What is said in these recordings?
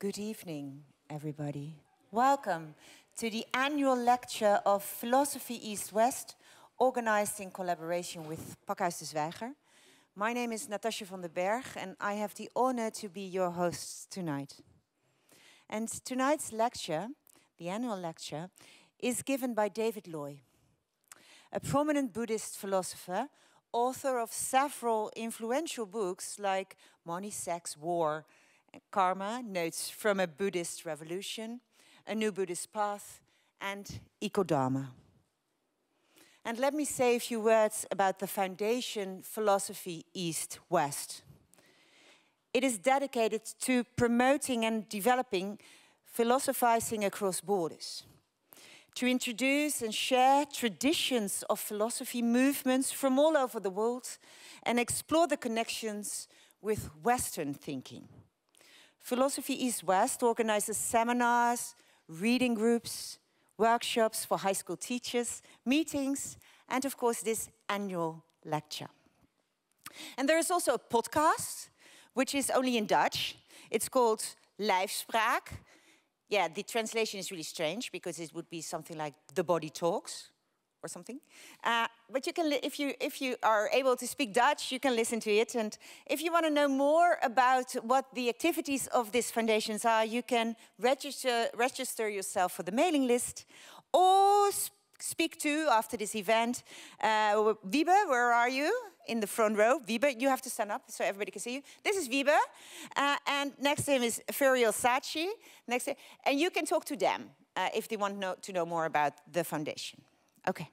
Good evening, everybody. Welcome to the annual lecture of Philosophy East West, organized in collaboration with Pakhuis de Zwijger. My name is Natasja van den Berg, and I have the honor to be your host tonight. And tonight's lecture, the annual lecture, is given by David Loy, a prominent Buddhist philosopher, author of several influential books like Money, Sex, War, Karma, Notes from a Buddhist Revolution, A New Buddhist Path, and Ecodharma. And let me say a few words about the foundation philosophy East West. It is dedicated to promoting and developing philosophizing across borders, to introduce and share traditions of philosophy movements from all over the world and explore the connections with Western thinking. Philosophy East West organizes seminars, reading groups, workshops for high school teachers, meetings, and of course, this annual lecture. And there is also a podcast, which is only in Dutch. It's called Lijfspraak. Yeah, the translation is really strange because it would be something like The Body Talks or something. Uh, but you can, if you, if you are able to speak Dutch, you can listen to it. And if you want to know more about what the activities of these foundations are, you can register, register yourself for the mailing list or speak to after this event. Uh, Wiebe, where are you? In the front row. Wiebe, you have to stand up so everybody can see you. This is Wiebe. Uh, and next to him is Ferial Sachi. Next and you can talk to them uh, if they want know, to know more about the foundation. Okay.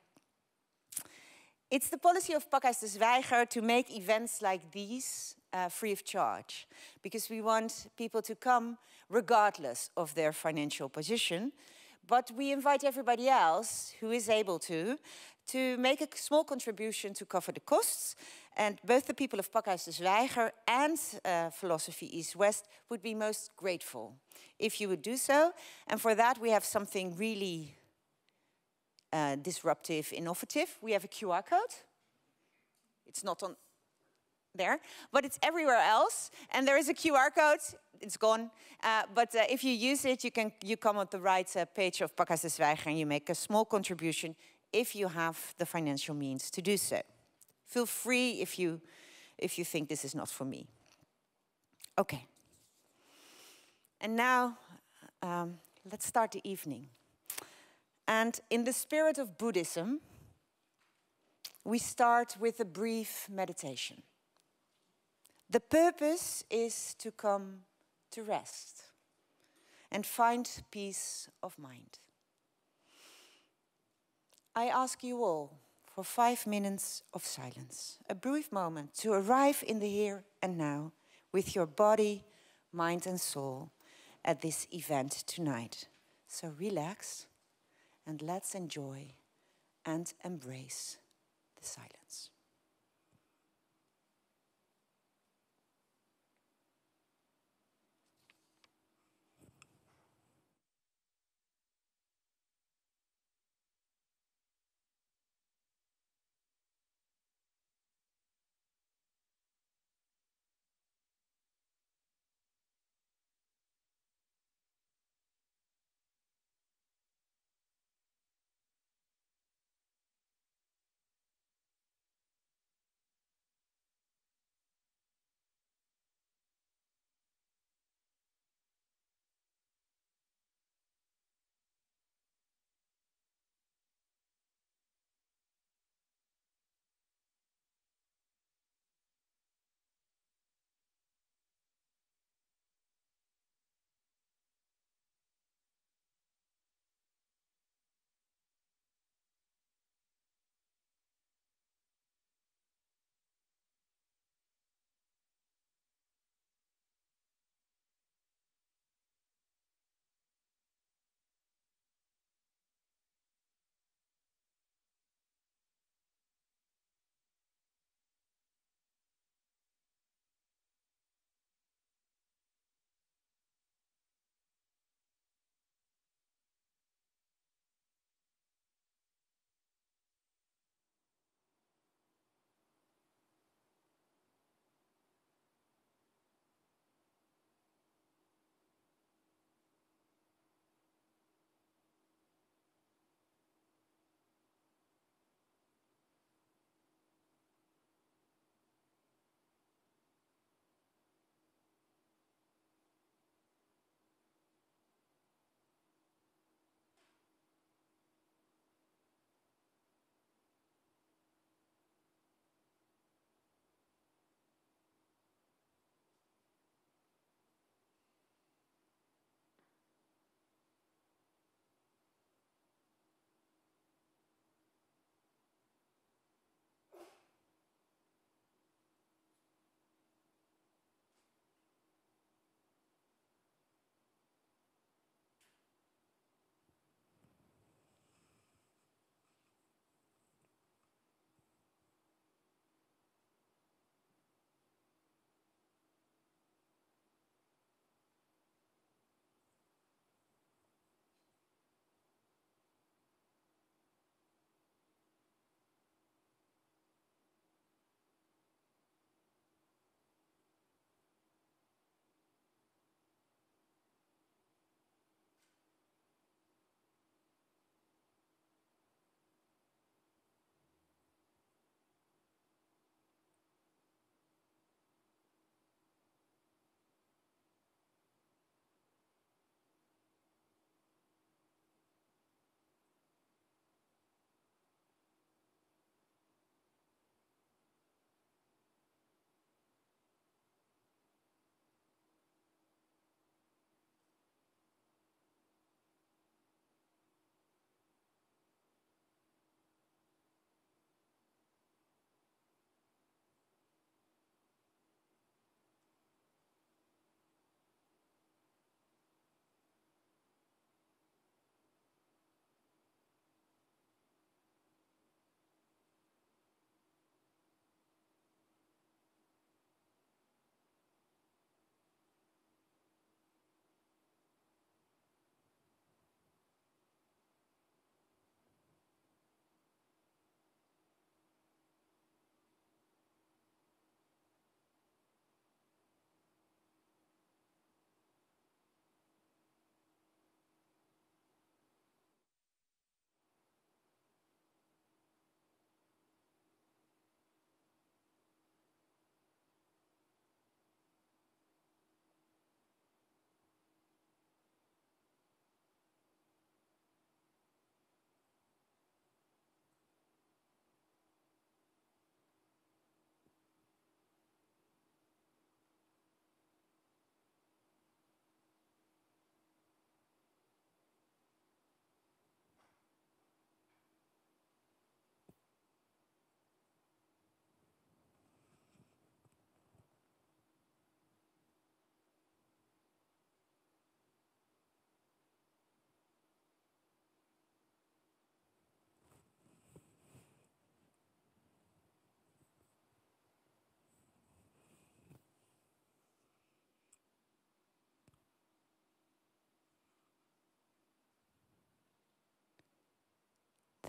It's the policy of Pakhuis Zwijger to make events like these uh, free of charge because we want people to come regardless of their financial position. But we invite everybody else who is able to to make a small contribution to cover the costs. And both the people of Pakhuis de Zwijger and uh, Philosophy East West would be most grateful if you would do so. And for that, we have something really uh, disruptive, innovative. We have a QR code. It's not on there, but it's everywhere else. And there is a QR code. It's gone. Uh, but uh, if you use it, you can you come on the right uh, page of Pakhuis de Zwijger and you make a small contribution if you have the financial means to do so. Feel free if you, if you think this is not for me. Okay. And now, um, let's start the evening. And in the spirit of Buddhism, we start with a brief meditation. The purpose is to come to rest and find peace of mind. I ask you all for five minutes of silence, a brief moment to arrive in the here and now with your body, mind, and soul at this event tonight. So relax and let's enjoy and embrace the silence.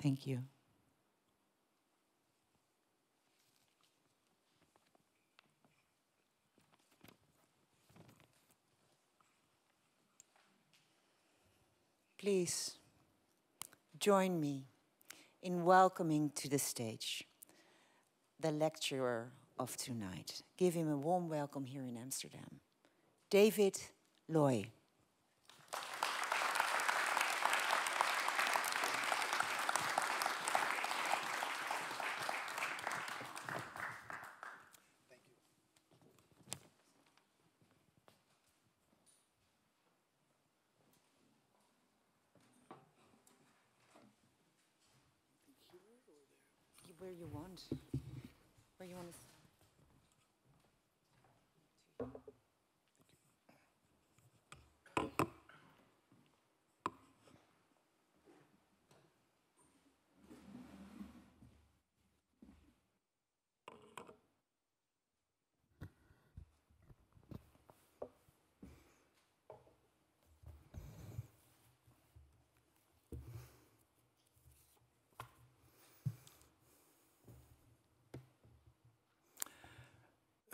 Thank you. Please join me in welcoming to the stage the lecturer of tonight. Give him a warm welcome here in Amsterdam. David Loy. Where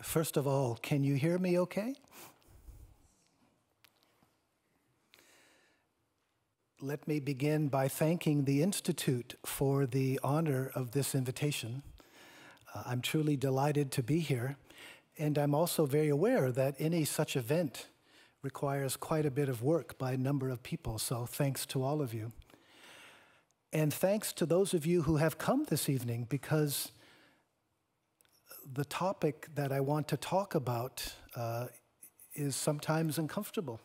First of all, can you hear me okay? Let me begin by thanking the Institute for the honor of this invitation. Uh, I'm truly delighted to be here, and I'm also very aware that any such event requires quite a bit of work by a number of people, so thanks to all of you. And thanks to those of you who have come this evening because the topic that I want to talk about uh, is sometimes uncomfortable.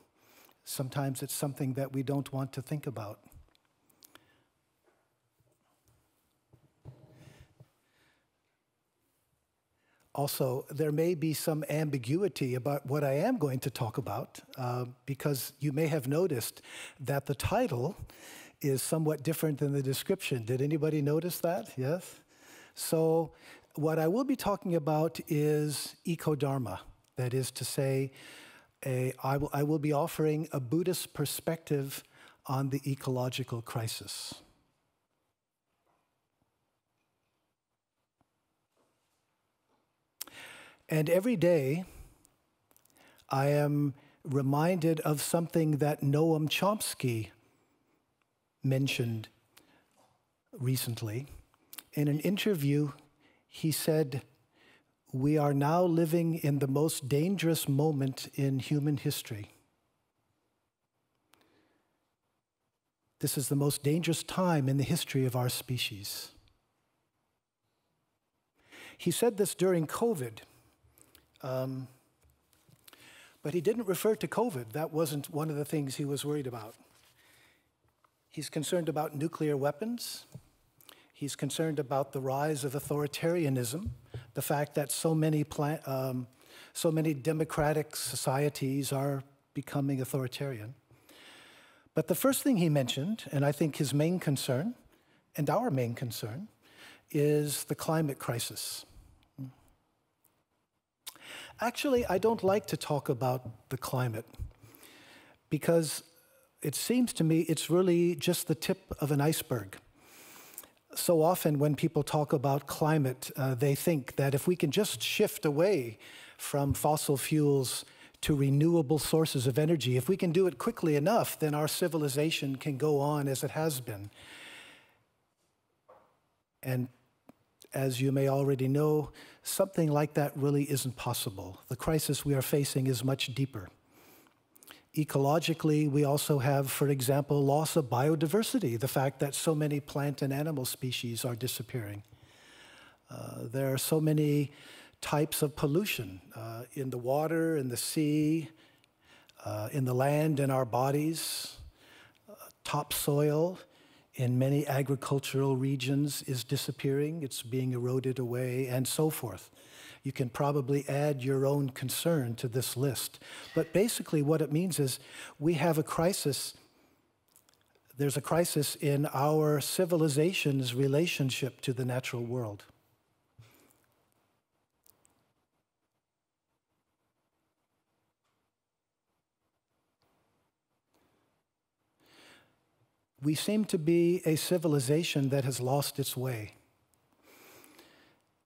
Sometimes it's something that we don't want to think about. Also, there may be some ambiguity about what I am going to talk about, uh, because you may have noticed that the title is somewhat different than the description. Did anybody notice that? Yes? So, what I will be talking about is eco-dharma. That is to say, a, I, will, I will be offering a Buddhist perspective on the ecological crisis. And every day, I am reminded of something that Noam Chomsky mentioned recently in an interview he said, We are now living in the most dangerous moment in human history. This is the most dangerous time in the history of our species. He said this during COVID, um, but he didn't refer to COVID. That wasn't one of the things he was worried about. He's concerned about nuclear weapons. He's concerned about the rise of authoritarianism, the fact that so many, um, so many democratic societies are becoming authoritarian. But the first thing he mentioned, and I think his main concern, and our main concern, is the climate crisis. Actually, I don't like to talk about the climate because it seems to me it's really just the tip of an iceberg so often when people talk about climate, uh, they think that if we can just shift away from fossil fuels to renewable sources of energy, if we can do it quickly enough, then our civilization can go on as it has been. And as you may already know, something like that really isn't possible. The crisis we are facing is much deeper. Ecologically, we also have, for example, loss of biodiversity, the fact that so many plant and animal species are disappearing. Uh, there are so many types of pollution uh, in the water, in the sea, uh, in the land, in our bodies. Uh, topsoil in many agricultural regions is disappearing, it's being eroded away, and so forth. You can probably add your own concern to this list. But basically, what it means is we have a crisis. There's a crisis in our civilization's relationship to the natural world. we seem to be a civilization that has lost its way.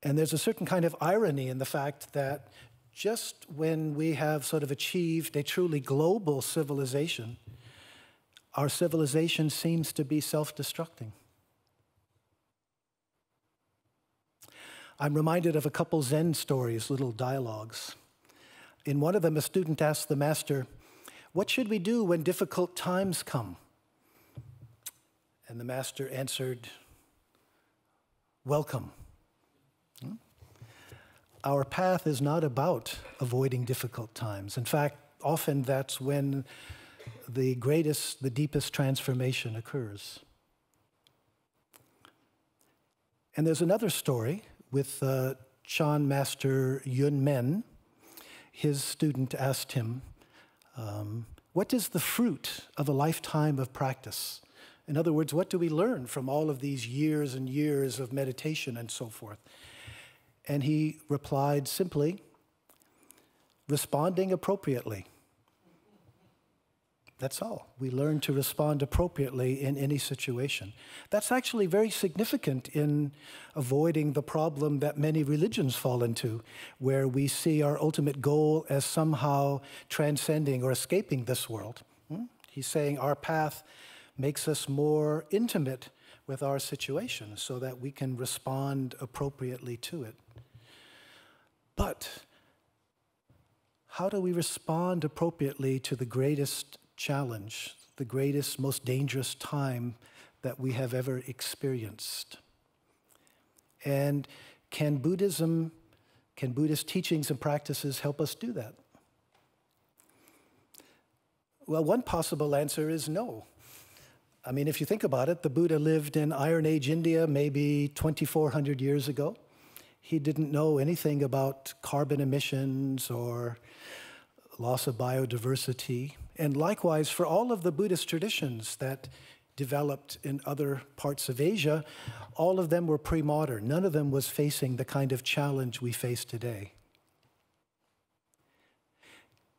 And there's a certain kind of irony in the fact that just when we have sort of achieved a truly global civilization, our civilization seems to be self destructing. I'm reminded of a couple Zen stories, little dialogues. In one of them, a student asked the master, What should we do when difficult times come? And the master answered, Welcome. Our path is not about avoiding difficult times. In fact, often that's when the greatest, the deepest transformation occurs. And there's another story with uh, Chan Master Yun Men. His student asked him, um, What is the fruit of a lifetime of practice? In other words, what do we learn from all of these years and years of meditation and so forth? And he replied simply, responding appropriately. That's all. We learn to respond appropriately in any situation. That's actually very significant in avoiding the problem that many religions fall into, where we see our ultimate goal as somehow transcending or escaping this world. Hmm? He's saying our path makes us more intimate with our situation so that we can respond appropriately to it. But how do we respond appropriately to the greatest challenge, the greatest, most dangerous time that we have ever experienced. And can Buddhism, can Buddhist teachings and practices help us do that? Well, one possible answer is no. I mean, if you think about it, the Buddha lived in Iron Age India maybe 2,400 years ago. He didn't know anything about carbon emissions or loss of biodiversity. And likewise, for all of the Buddhist traditions that developed in other parts of Asia, all of them were pre modern. None of them was facing the kind of challenge we face today.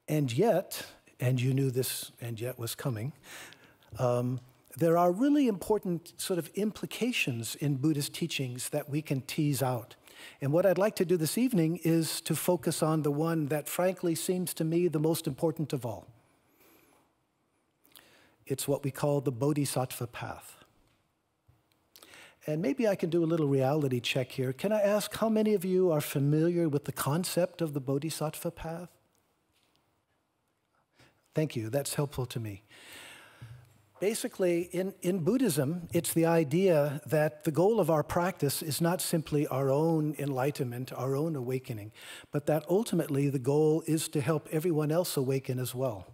And yet, and you knew this and yet was coming, um, there are really important sort of implications in Buddhist teachings that we can tease out. And what I'd like to do this evening is to focus on the one that, frankly, seems to me the most important of all. It's what we call the Bodhisattva path. And maybe I can do a little reality check here. Can I ask how many of you are familiar with the concept of the Bodhisattva path? Thank you, that's helpful to me. Basically, in, in Buddhism, it's the idea that the goal of our practice is not simply our own enlightenment, our own awakening, but that ultimately the goal is to help everyone else awaken as well.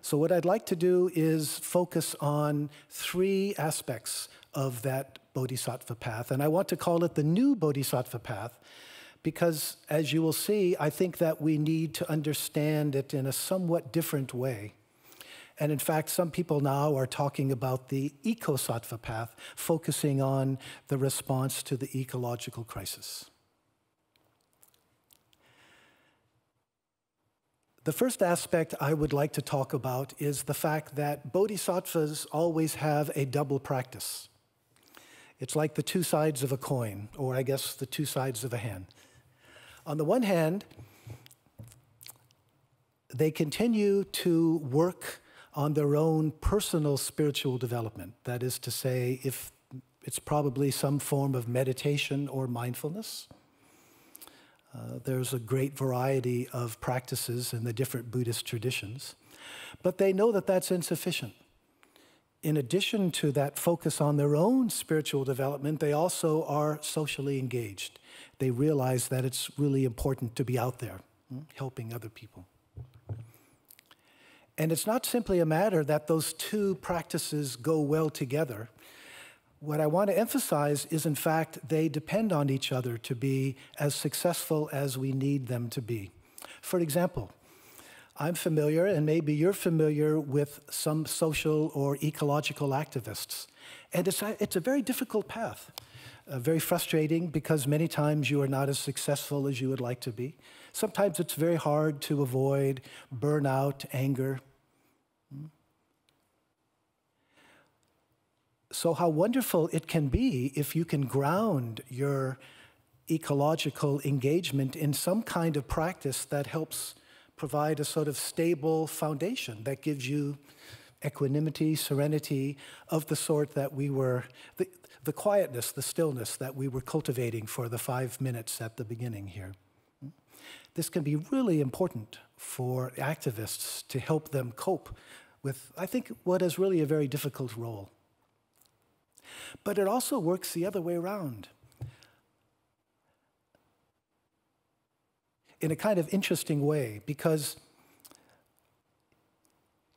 So, what I'd like to do is focus on three aspects of that bodhisattva path. And I want to call it the new bodhisattva path because, as you will see, I think that we need to understand it in a somewhat different way. And in fact, some people now are talking about the ecosattva path, focusing on the response to the ecological crisis. The first aspect I would like to talk about is the fact that bodhisattvas always have a double practice. It's like the two sides of a coin, or I guess the two sides of a hand. On the one hand, they continue to work on their own personal spiritual development. That is to say, if it's probably some form of meditation or mindfulness. Uh, there's a great variety of practices in the different Buddhist traditions, but they know that that's insufficient. In addition to that focus on their own spiritual development, they also are socially engaged. They realize that it's really important to be out there, hmm, helping other people. And it's not simply a matter that those two practices go well together. What I want to emphasize is, in fact, they depend on each other to be as successful as we need them to be. For example, I'm familiar, and maybe you're familiar with some social or ecological activists. And it's a, it's a very difficult path, uh, very frustrating because many times you are not as successful as you would like to be. Sometimes it's very hard to avoid burnout, anger. So, how wonderful it can be if you can ground your ecological engagement in some kind of practice that helps provide a sort of stable foundation that gives you equanimity, serenity of the sort that we were, the, the quietness, the stillness that we were cultivating for the five minutes at the beginning here. This can be really important for activists to help them cope with, I think, what is really a very difficult role. But it also works the other way around. In a kind of interesting way, because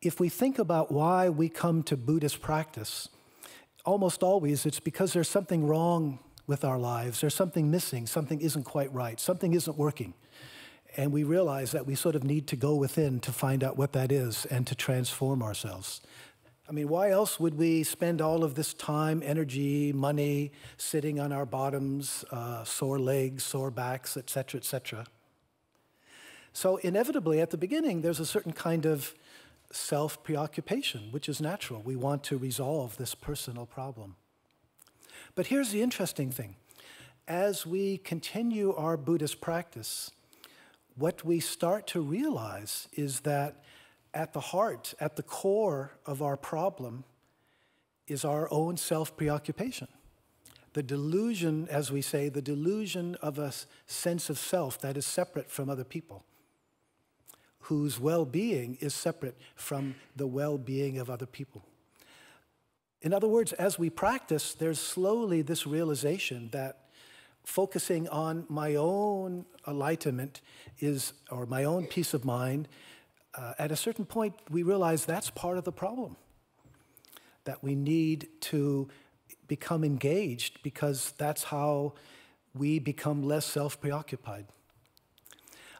if we think about why we come to Buddhist practice, almost always it's because there's something wrong with our lives, there's something missing, something isn't quite right, something isn't working. And we realize that we sort of need to go within to find out what that is and to transform ourselves. I mean, why else would we spend all of this time, energy, money sitting on our bottoms, uh, sore legs, sore backs, et cetera, et cetera? So, inevitably, at the beginning, there's a certain kind of self preoccupation, which is natural. We want to resolve this personal problem. But here's the interesting thing as we continue our Buddhist practice, what we start to realize is that at the heart, at the core of our problem, is our own self preoccupation. The delusion, as we say, the delusion of a sense of self that is separate from other people, whose well being is separate from the well being of other people. In other words, as we practice, there's slowly this realization that focusing on my own enlightenment is, or my own peace of mind, uh, at a certain point, we realize that's part of the problem. That we need to become engaged because that's how we become less self preoccupied.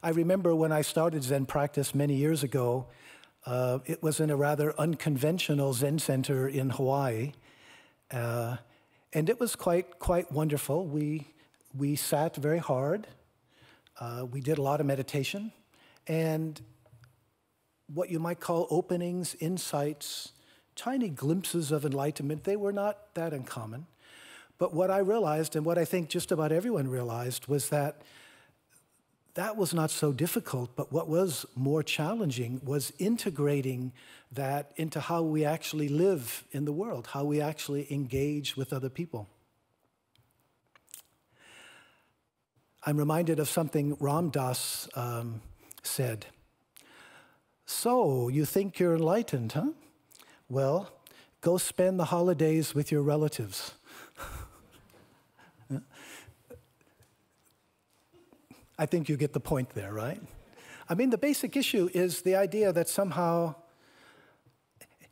I remember when I started Zen practice many years ago, uh, it was in a rather unconventional Zen center in Hawaii. Uh, and it was quite, quite wonderful. We, we sat very hard. Uh, we did a lot of meditation. And what you might call openings, insights, tiny glimpses of enlightenment. They were not that uncommon. But what I realized, and what I think just about everyone realized, was that that was not so difficult, but what was more challenging was integrating that into how we actually live in the world, how we actually engage with other people. I'm reminded of something Ram Dass um, said. So, you think you're enlightened, huh? Well, go spend the holidays with your relatives. I think you get the point there, right? I mean, the basic issue is the idea that somehow,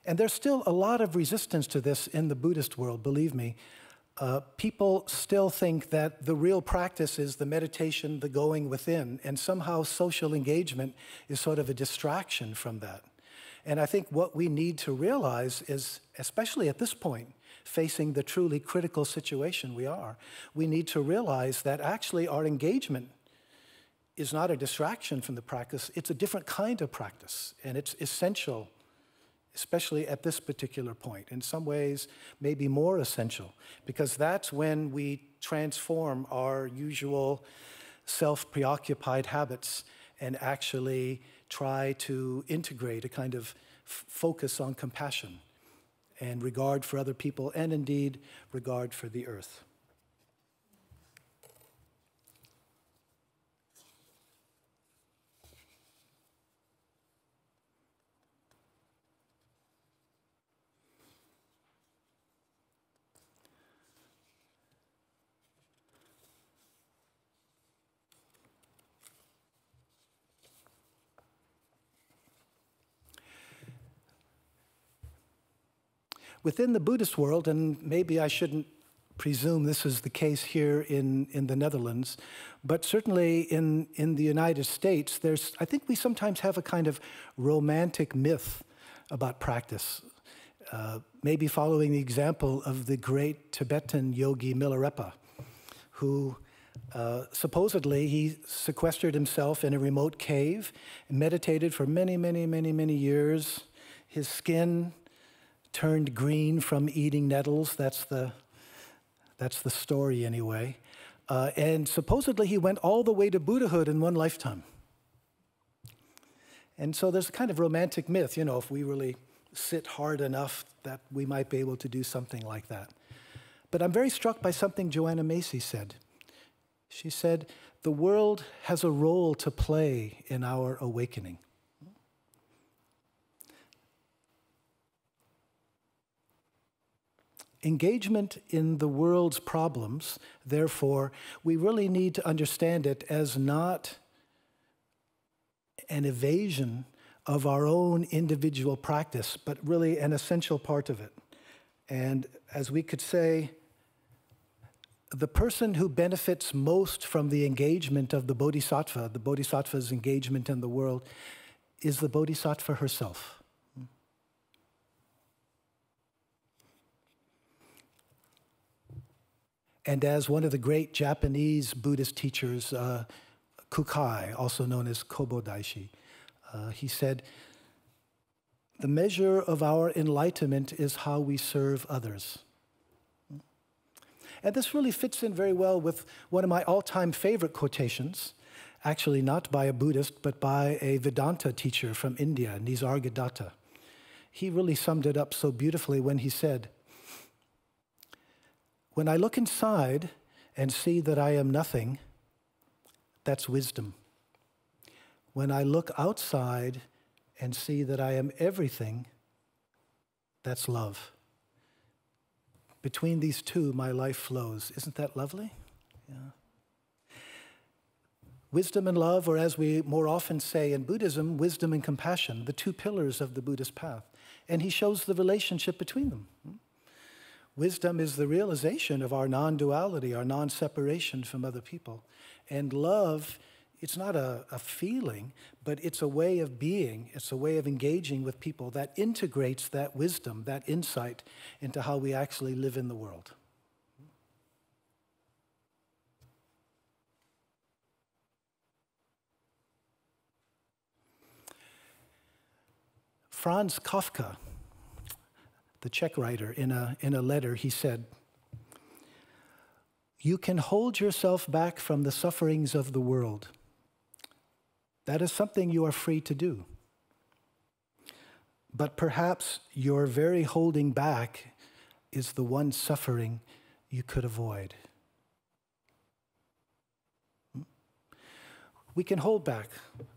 and there's still a lot of resistance to this in the Buddhist world, believe me, uh, people still think that the real practice is the meditation, the going within, and somehow social engagement is sort of a distraction from that. And I think what we need to realize is, especially at this point, facing the truly critical situation we are, we need to realize that actually our engagement is not a distraction from the practice, it's a different kind of practice, and it's essential especially at this particular point. In some ways, maybe more essential, because that's when we transform our usual self preoccupied habits and actually try to integrate a kind of focus on compassion and regard for other people, and indeed regard for the earth. Within the Buddhist world, and maybe I shouldn't presume this is the case here in, in the Netherlands, but certainly in, in the United States, there's, I think we sometimes have a kind of romantic myth about practice. Uh, maybe following the example of the great Tibetan yogi Milarepa, who uh, supposedly he sequestered himself in a remote cave meditated for many, many, many, many years. His skin turned green from eating nettles. That's the, that's the story, anyway. Uh, and supposedly he went all the way to Buddhahood in one lifetime. And so there's a kind of romantic myth, you know, if we really sit hard enough that we might be able to do something like that. But I'm very struck by something Joanna Macy said. She said, The world has a role to play in our awakening. Engagement in the world's problems, therefore, we really need to understand it as not an evasion of our own individual practice, but really an essential part of it. And as we could say, the person who benefits most from the engagement of the bodhisattva, the bodhisattva's engagement in the world, is the bodhisattva herself. And as one of the great Japanese Buddhist teachers, uh, Kukai, also known as Kobo Daishi, uh, he said, The measure of our enlightenment is how we serve others. And this really fits in very well with one of my all time favorite quotations, actually, not by a Buddhist, but by a Vedanta teacher from India, Nisargadatta. He really summed it up so beautifully when he said, When I look inside and see that I am nothing, that's wisdom. When I look outside and see that I am everything, that's love. Between these two, my life flows. Isn't that lovely? Yeah. Wisdom and love, or as we more often say in Buddhism, wisdom and compassion, the two pillars of the Buddhist path. And he shows the relationship between them. Hmm? Wisdom is the realization of our non duality, our non separation from other people. And love, it's not a, a, feeling, but it's a way of being, it's a way of engaging with people that integrates that wisdom, that insight into how we actually live in the world. Franz Kafka, the Czech writer, in a, in a letter, he said, you can hold yourself back from the sufferings of the world. That is something you are free to do. But perhaps your very holding back is the one suffering you could avoid. Hmm? We can hold back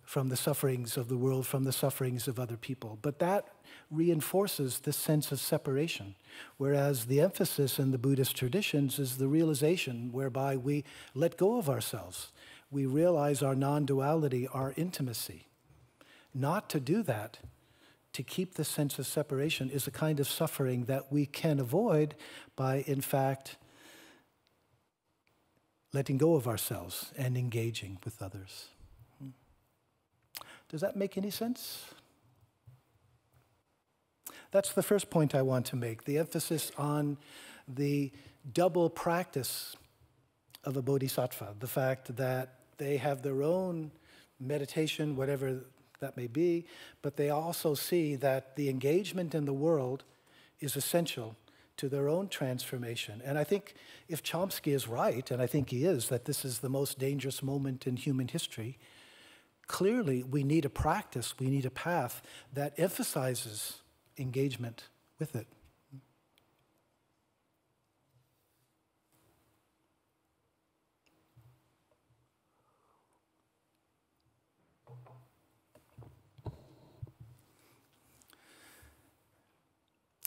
from the sufferings of the world, from the sufferings of other people, but that reinforces this sense of separation. Whereas the emphasis in the Buddhist traditions is the realization whereby we let go of ourselves. We realize our non duality, our intimacy. Not to do that, to keep the sense of separation, is a kind of suffering that we can avoid by, in fact, letting go of ourselves and engaging with others. Hmm. Does that make any sense? That's the first point I want to make the emphasis on the double practice of a bodhisattva, the fact that they have their own meditation, whatever that may be, but they also see that the engagement in the world is essential to their own transformation. And I think if Chomsky is right, and I think he is, that this is the most dangerous moment in human history, clearly we need a practice, we need a path that emphasizes engagement with it.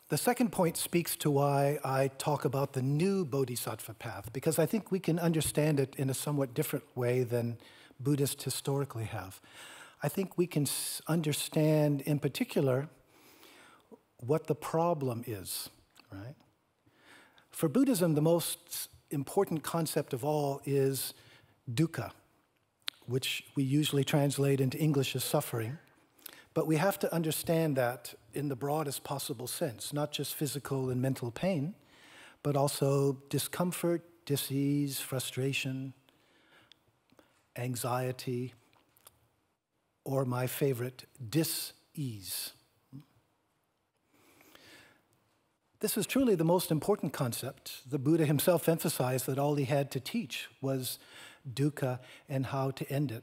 The second point speaks to why I talk about the new bodhisattva path, because I think we can understand it in a somewhat different way than Buddhists historically have. I think we can understand, in particular, what the problem is, right? For Buddhism, the most important concept of all is dukkha, which we usually translate into English as suffering. But we have to understand that in the broadest possible sense, not just physical and mental pain, but also discomfort, disease, frustration, anxiety, or my favorite, dis ease. This is truly the most important concept. The Buddha himself emphasized that all he had to teach was dukkha and how to end it.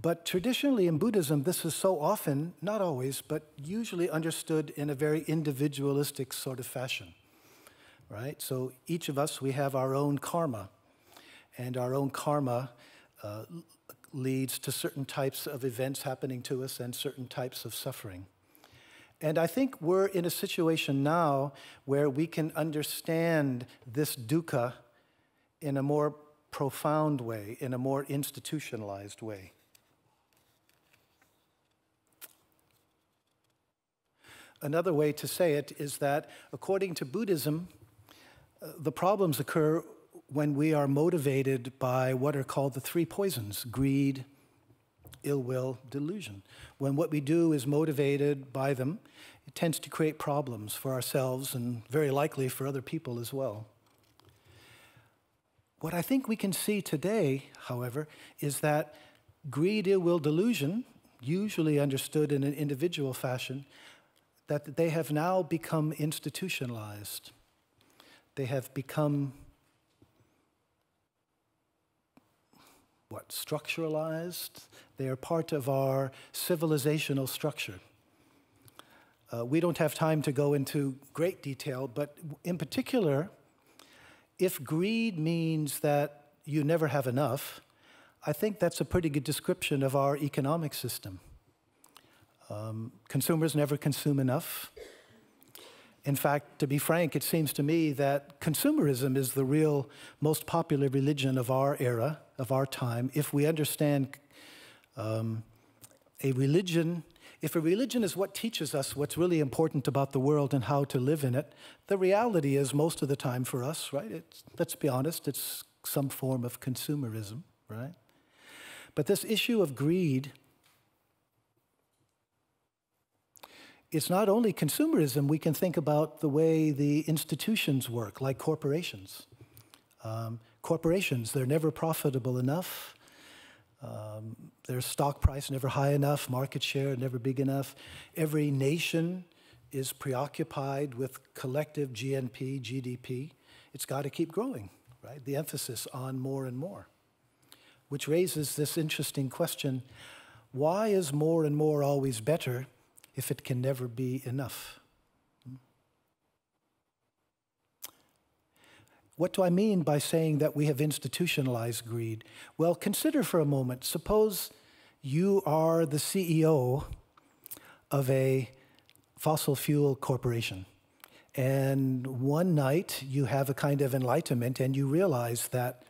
But traditionally in Buddhism, this is so often, not always, but usually understood in a very individualistic sort of fashion, right? So each of us, we have our own karma, and our own karma uh, leads to certain types of events happening to us and certain types of suffering. And I think we're in a situation now where we can understand this dukkha in a more profound way, in a more institutionalized way. Another way to say it is that, according to Buddhism, uh, the problems occur when we are motivated by what are called the three poisons greed, ill will, delusion. When what we do is motivated by them, it tends to create problems for ourselves and very likely for other people as well. What I think we can see today, however, is that greed, ill will, delusion, usually understood in an individual fashion, that they have now become institutionalized. They have become what, structuralized? They are part of our civilizational structure. Uh, we don't have time to go into great detail, but in particular, if greed means that you never have enough, I think that's a pretty good description of our economic system. Um, consumers never consume enough. In fact, to be frank, it seems to me that consumerism is the real most popular religion of our era, of our time. If we understand um, a religion, if a religion is what teaches us what's really important about the world and how to live in it, the reality is most of the time for us, right? It's, let's be honest, it's some form of consumerism, right? But this issue of greed it's not only consumerism, we can think about the way the institutions work, like corporations. Um, corporations, they're never profitable enough. Um, their stock price never high enough, market share never big enough. Every nation is preoccupied with collective GNP, GDP. It's got to keep growing, right? The emphasis on more and more, which raises this interesting question why is more and more always better if it can never be enough? What do I mean by saying that we have institutionalized greed? Well, consider for a moment suppose you are the CEO of a fossil fuel corporation. And one night you have a kind of enlightenment and you realize that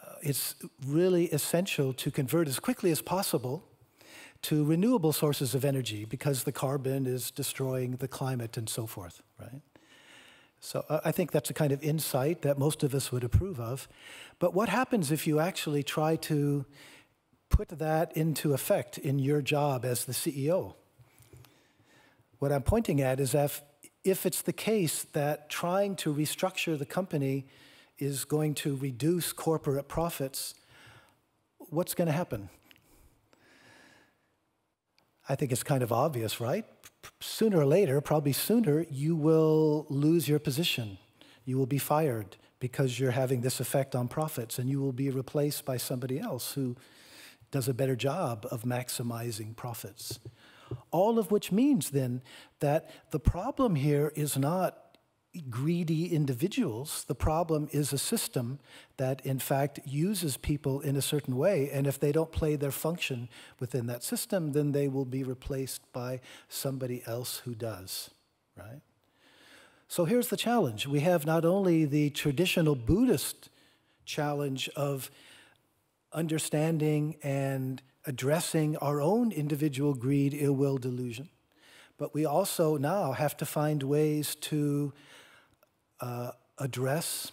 uh, it's really essential to convert as quickly as possible to renewable sources of energy because the carbon is destroying the climate and so forth, right? So uh, I think that's a kind of insight that most of us would approve of. But what happens if you actually try to put that into effect in your job as the CEO? What I'm pointing at is if, if it's the case that trying to restructure the company is going to reduce corporate profits, what's going to happen? I think it's kind of obvious, right? Sooner or later, probably sooner, you will lose your position. You will be fired because you're having this effect on profits, and you will be replaced by somebody else who does a better job of maximizing profits. All of which means then that the problem here is not greedy individuals. The problem is a system that, in fact, uses people in a certain way. And if they don't play their function within that system, then they will be replaced by somebody else who does, right? So here's the challenge we have not only the traditional Buddhist challenge of understanding and addressing our own individual greed, ill will, delusion, but we also now have to find ways to uh, address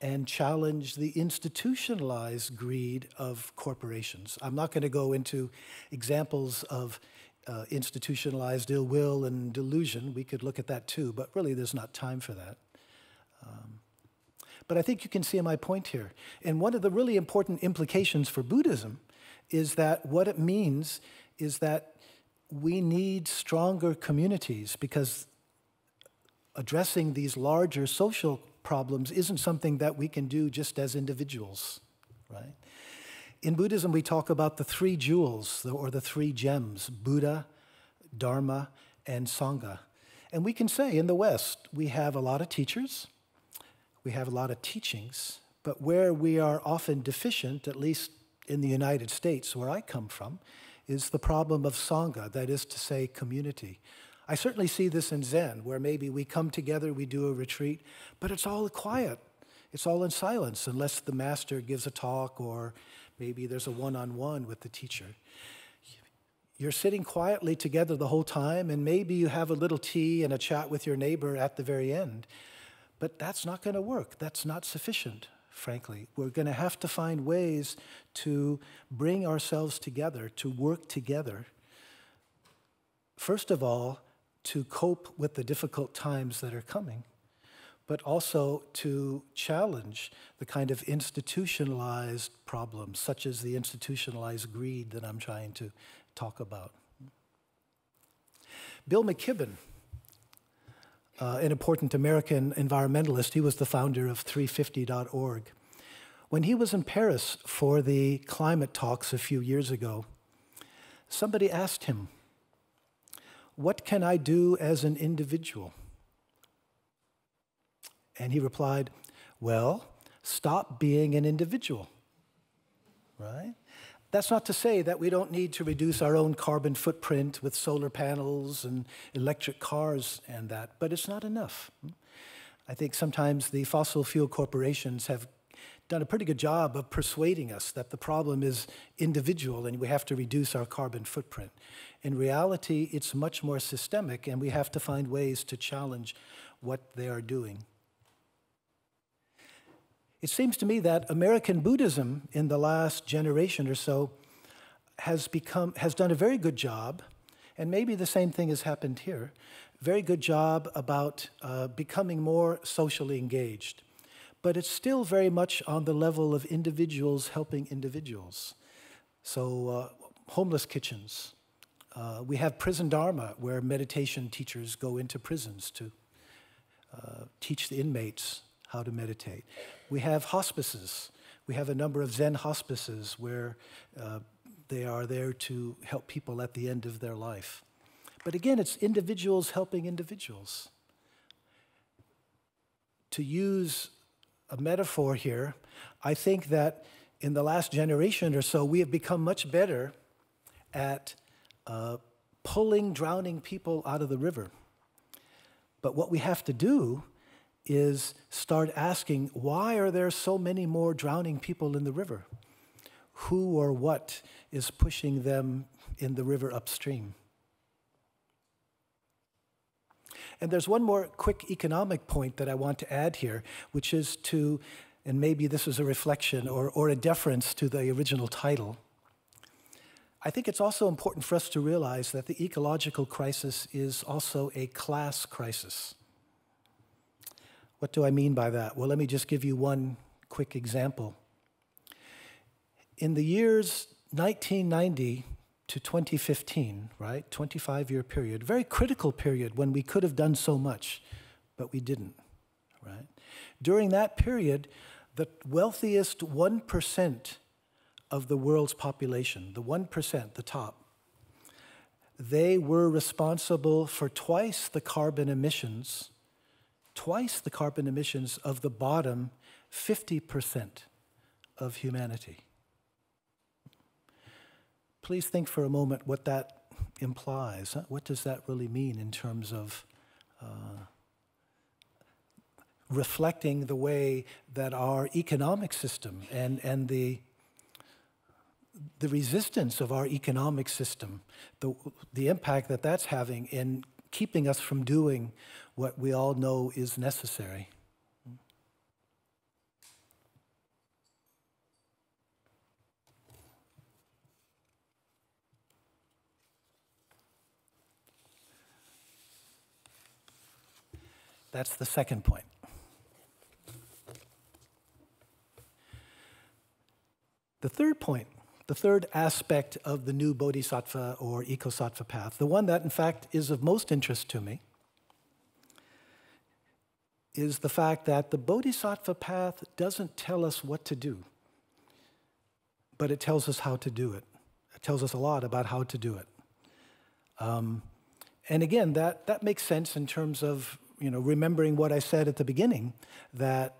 and challenge the institutionalized greed of corporations. I'm not going to go into examples of uh, institutionalized ill will and delusion. We could look at that too, but really there's not time for that. Um, but I think you can see my point here. And one of the really important implications for Buddhism is that what it means is that we need stronger communities because addressing these larger social problems isn't something that we can do just as individuals, right? In Buddhism, we talk about the three jewels or the three gems Buddha, Dharma, and Sangha. And we can say in the West, we have a lot of teachers, we have a lot of teachings, but where we are often deficient, at least in the United States, where I come from, is the problem of Sangha, that is to say, community. I certainly see this in Zen, where maybe we come together, we do a retreat, but it's all quiet. It's all in silence, unless the master gives a talk or maybe there's a one on one with the teacher. You're sitting quietly together the whole time, and maybe you have a little tea and a chat with your neighbor at the very end. But that's not going to work. That's not sufficient, frankly. We're going to have to find ways to bring ourselves together, to work together. First of all, to cope with the difficult times that are coming, but also to challenge the kind of institutionalized problems, such as the institutionalized greed that I'm trying to talk about. Bill McKibben, uh, an important American environmentalist, he was the founder of 350.org. When he was in Paris for the climate talks a few years ago, somebody asked him, what can I do as an individual? And he replied, Well, stop being an individual. Right? That's not to say that we don't need to reduce our own carbon footprint with solar panels and electric cars and that, but it's not enough. I think sometimes the fossil fuel corporations have done a pretty good job of persuading us that the problem is individual and we have to reduce our carbon footprint. In reality, it's much more systemic, and we have to find ways to challenge what they are doing. It seems to me that American Buddhism in the last generation or so has become has done a very good job, and maybe the same thing has happened here. Very good job about uh, becoming more socially engaged but it's still very much on the level of individuals helping individuals. So, uh, homeless kitchens. Uh, we have prison dharma, where meditation teachers go into prisons to uh, teach the inmates how to meditate. We have hospices. We have a number of Zen hospices where uh, they are there to help people at the end of their life. But again, it's individuals helping individuals. To use a metaphor here. I think that in the last generation or so, we have become much better at uh, pulling drowning people out of the river. But what we have to do is start asking why are there so many more drowning people in the river? Who or what is pushing them in the river upstream? And there's one more quick economic point that I want to add here, which is to, and maybe this is a reflection or, or a deference to the original title. I think it's also important for us to realize that the ecological crisis is also a class crisis. What do I mean by that? Well, let me just give you one quick example. In the years 1990 to 2015, right? 25 year period, very critical period when we could have done so much, but we didn't, right? During that period, the wealthiest 1% of the world's population, the 1%, the top, they were responsible for twice the carbon emissions, twice the carbon emissions of the bottom 50% of humanity please think for a moment what that implies. What does that really mean in terms of uh, reflecting the way that our economic system and, and the, the resistance of our economic system, the, the impact that that's having in keeping us from doing what we all know is necessary? That's the second point. The third point, the third aspect of the new bodhisattva or ecosattva path, the one that in fact is of most interest to me, is the fact that the Bodhisattva path doesn't tell us what to do, but it tells us how to do it. It tells us a lot about how to do it. Um, and again, that, that makes sense in terms of you know, remembering what I said at the beginning, that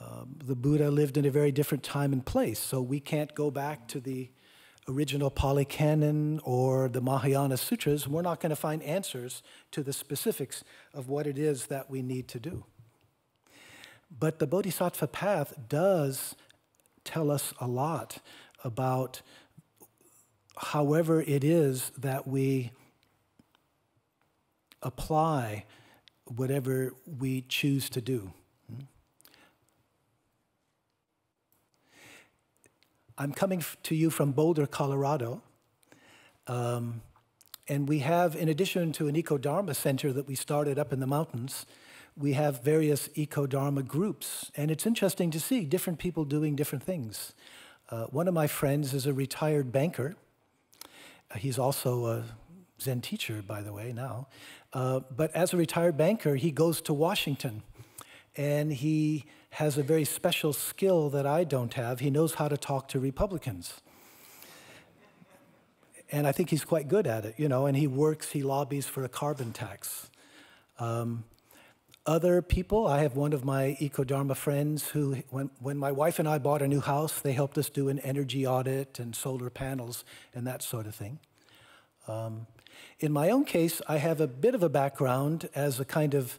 um, the Buddha lived in a very different time and place. So we can't go back to the original Pali Canon or the Mahayana Sutras. We're not going to find answers to the specifics of what it is that we need to do. But the Bodhisattva path does tell us a lot about however it is that we apply whatever we choose to do. I'm coming to you from Boulder, Colorado. Um, and we have, in addition to an Eco Dharma center that we started up in the mountains, we have various Eco Dharma groups. And it's interesting to see different people doing different things. Uh, one of my friends is a retired banker. Uh, he's also a Zen teacher, by the way, now. Uh, but as a retired banker, he goes to Washington and he has a very special skill that I don't have. He knows how to talk to Republicans. And I think he's quite good at it, you know, and he works, he lobbies for a carbon tax. Um, other people, I have one of my Eco-Dharma friends who, when, when my wife and I bought a new house, they helped us do an energy audit and solar panels and that sort of thing. Um, in my own case, I have a bit of a background as a kind of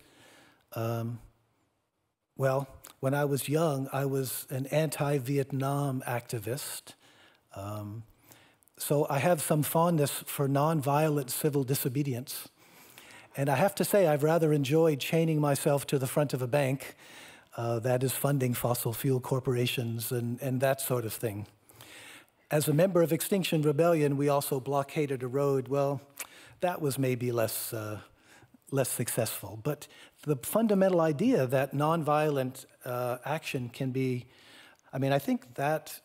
um, well, when I was young, I was an anti Vietnam activist. Um, so I have some fondness for nonviolent civil disobedience. And I have to say, I've rather enjoyed chaining myself to the front of a bank uh, that is funding fossil fuel corporations and, and that sort of thing. As a member of Extinction Rebellion, we also blockaded a road. Well, that was maybe less, uh, less successful. But the fundamental idea that nonviolent uh, action can be, I mean, I think that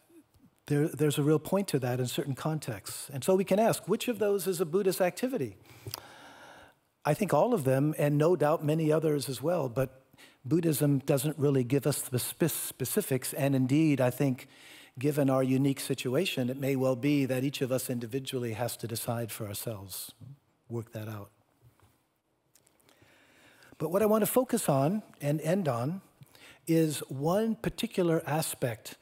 there, there's a real point to that in certain contexts. And so we can ask, which of those is a Buddhist activity? I think all of them, and no doubt many others as well, but Buddhism doesn't really give us the specifics. And indeed, I think, given our unique situation, it may well be that each of us individually has to decide for ourselves, work that out. But what I want to focus on and end on is one particular aspect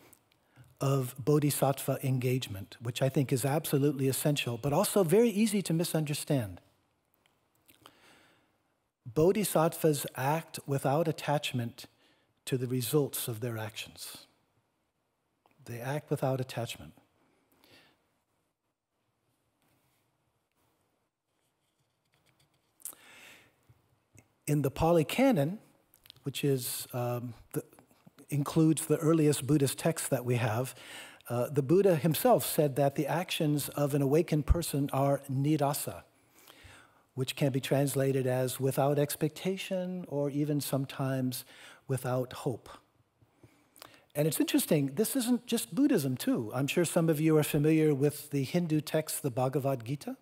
of bodhisattva engagement, which I think is absolutely essential, but also very easy to misunderstand. Bodhisattvas act without attachment to the results of their actions. They act without attachment. In the Pali Canon, which is, um, the, includes the earliest Buddhist texts that we have, uh, the Buddha himself said that the actions of an awakened person are nirasa, which can be translated as without expectation or even sometimes without hope. And it's interesting, this isn't just Buddhism, too. I'm sure some of you are familiar with the Hindu text, the Bhagavad Gita,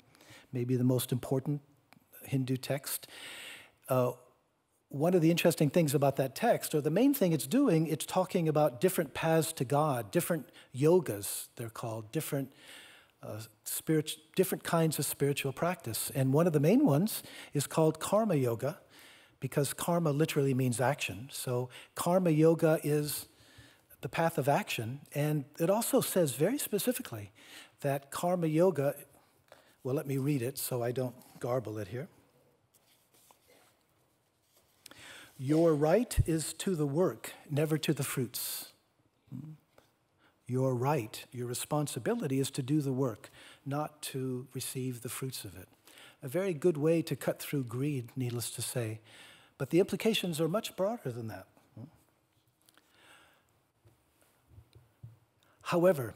maybe the most important Hindu text. Uh, one of the interesting things about that text, or the main thing it's doing, it's talking about different paths to God, different yogas, they're called, different, uh, spirit, different kinds of spiritual practice. And one of the main ones is called karma yoga, because karma literally means action. So karma yoga is the path of action. And it also says very specifically that karma yoga, well, let me read it so I don't garble it here. Your right is to the work, never to the fruits. Your right, your responsibility is to do the work, not to receive the fruits of it. A very good way to cut through greed, needless to say. But the implications are much broader than that. However,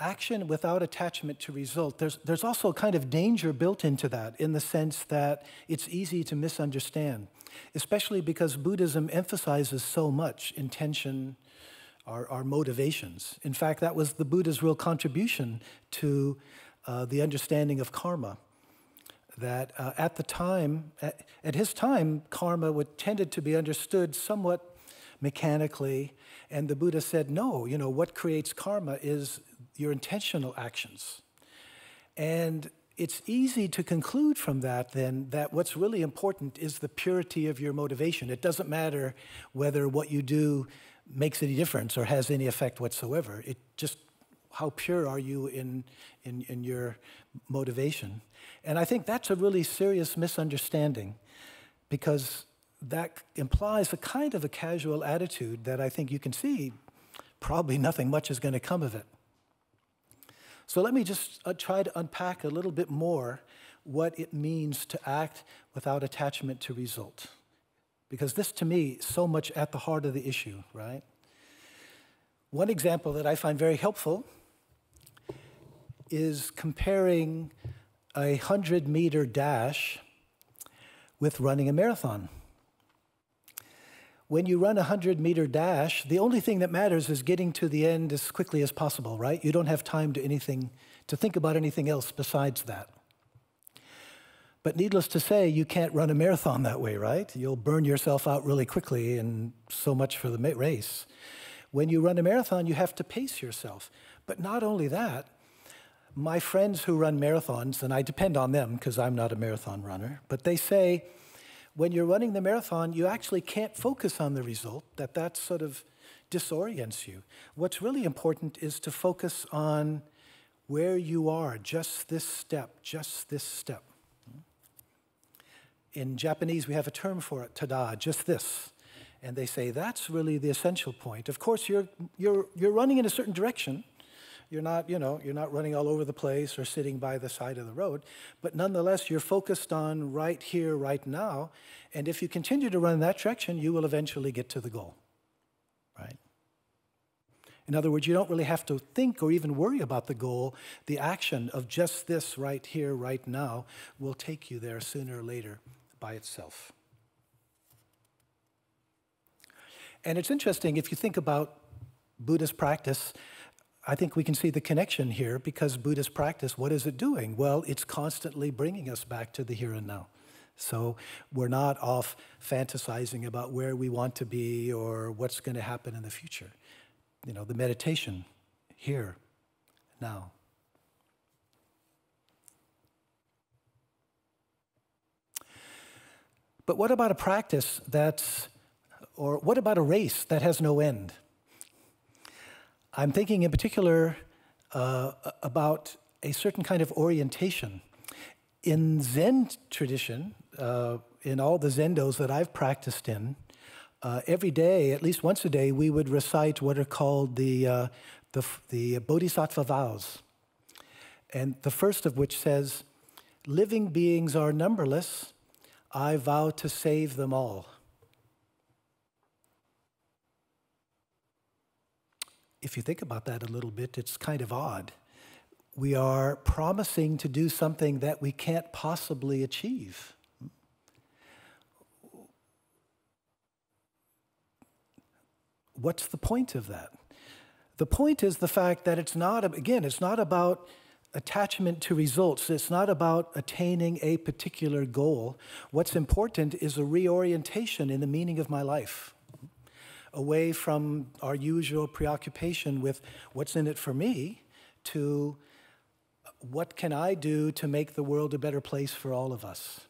action without attachment to result, there's, there's also a kind of danger built into that in the sense that it's easy to misunderstand, especially because Buddhism emphasizes so much intention, our, our motivations. In fact, that was the Buddha's real contribution to uh, the understanding of karma. that uh, at the time, at, at, his time, karma would, tended to be understood somewhat mechanically. And the Buddha said, no, you know, what creates karma is your intentional actions. And it's easy to conclude from that then that what's really important is the purity of your motivation. It doesn't matter whether what you do makes any difference or has any effect whatsoever. It just how pure are you in, in, in your motivation? And I think that's a really serious misunderstanding because that implies a kind of a casual attitude that I think you can see probably nothing much is going to come of it. So let me just uh, try to unpack a little bit more what it means to act without attachment to result. Because this, to me, is so much at the heart of the issue, right? One example that I find very helpful is comparing a 100 meter dash with running a marathon. When you run a 100 meter dash, the only thing that matters is getting to the end as quickly as possible, right? You don't have time to anything to think about anything else besides that. But needless to say, you can't run a marathon that way, right? You'll burn yourself out really quickly, and so much for the race. When you run a marathon, you have to pace yourself. But not only that, my friends who run marathons, and I depend on them because I'm not a marathon runner, but they say when you're running the marathon, you actually can't focus on the result, that that sort of disorients you. What's really important is to focus on where you are, just this step, just this step. In Japanese, we have a term for it, tada, just this. And they say that's really the essential point. Of course, you're, you're, you're running in a certain direction, you're not, you know, you're not running all over the place or sitting by the side of the road, but nonetheless, you're focused on right here, right now. And if you continue to run in that direction, you will eventually get to the goal, right? In other words, you don't really have to think or even worry about the goal. The action of just this right here, right now, will take you there sooner or later by itself. And it's interesting if you think about Buddhist practice, I think we can see the connection here because Buddhist practice, what is it doing? Well, it's constantly bringing us back to the here and now. So we're not off fantasizing about where we want to be or what's going to happen in the future. You know, the meditation here, now. But what about a practice that's, or what about a race that has no end? I'm thinking in particular uh, about a certain kind of orientation. In Zen tradition, uh, in all the zendos that I've practiced in, uh, every day, at least once a day, we would recite what are called the, uh, the, the Bodhisattva vows. And the first of which says, Living beings are numberless, I vow to save them all. If you think about that a little bit, it's kind of odd. We are promising to do something that we can't possibly achieve. What's the point of that? The point is the fact that it's not, again, it's not about attachment to results. It's not about attaining a particular goal. What's important is a reorientation in the meaning of my life away from our usual preoccupation with what's in it for me to what can I do to make the world a better place for all of us?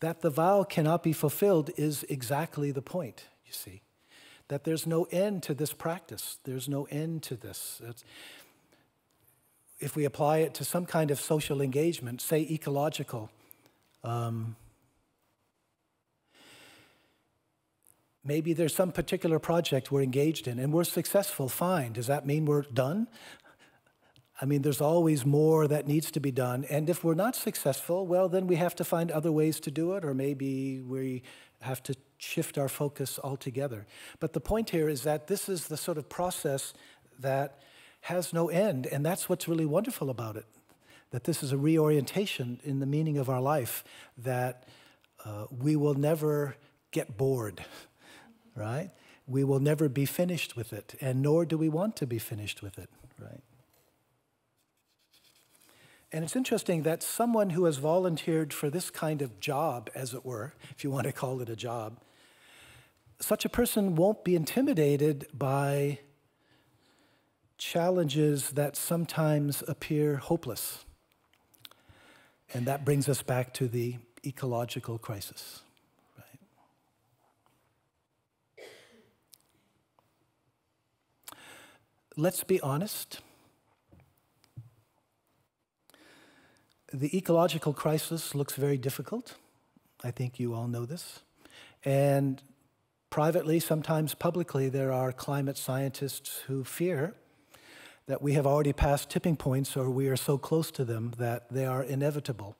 That the vow cannot be fulfilled is exactly the point, you see. That there's no end to this practice, there's no end to this. It's, if we apply it to some kind of social engagement, say ecological, um, Maybe there's some particular project we're engaged in and we're successful, fine. Does that mean we're done? I mean, there's always more that needs to be done. And if we're not successful, well, then we have to find other ways to do it, or maybe we have to shift our focus altogether. But the point here is that this is the sort of process that has no end, and that's what's really wonderful about it. That this is a reorientation in the meaning of our life, that uh, we will never get bored right? We will never be finished with it, and nor do we want to be finished with it, right? And it's interesting that someone who has volunteered for this kind of job, as it were, if you want to call it a job, such a person won't be intimidated by challenges that sometimes appear hopeless. And that brings us back to the ecological crisis. Let's be honest. The ecological crisis looks very difficult. I think you all know this. And privately, sometimes publicly, there are climate scientists who fear that we have already passed tipping points or we are so close to them that they are inevitable.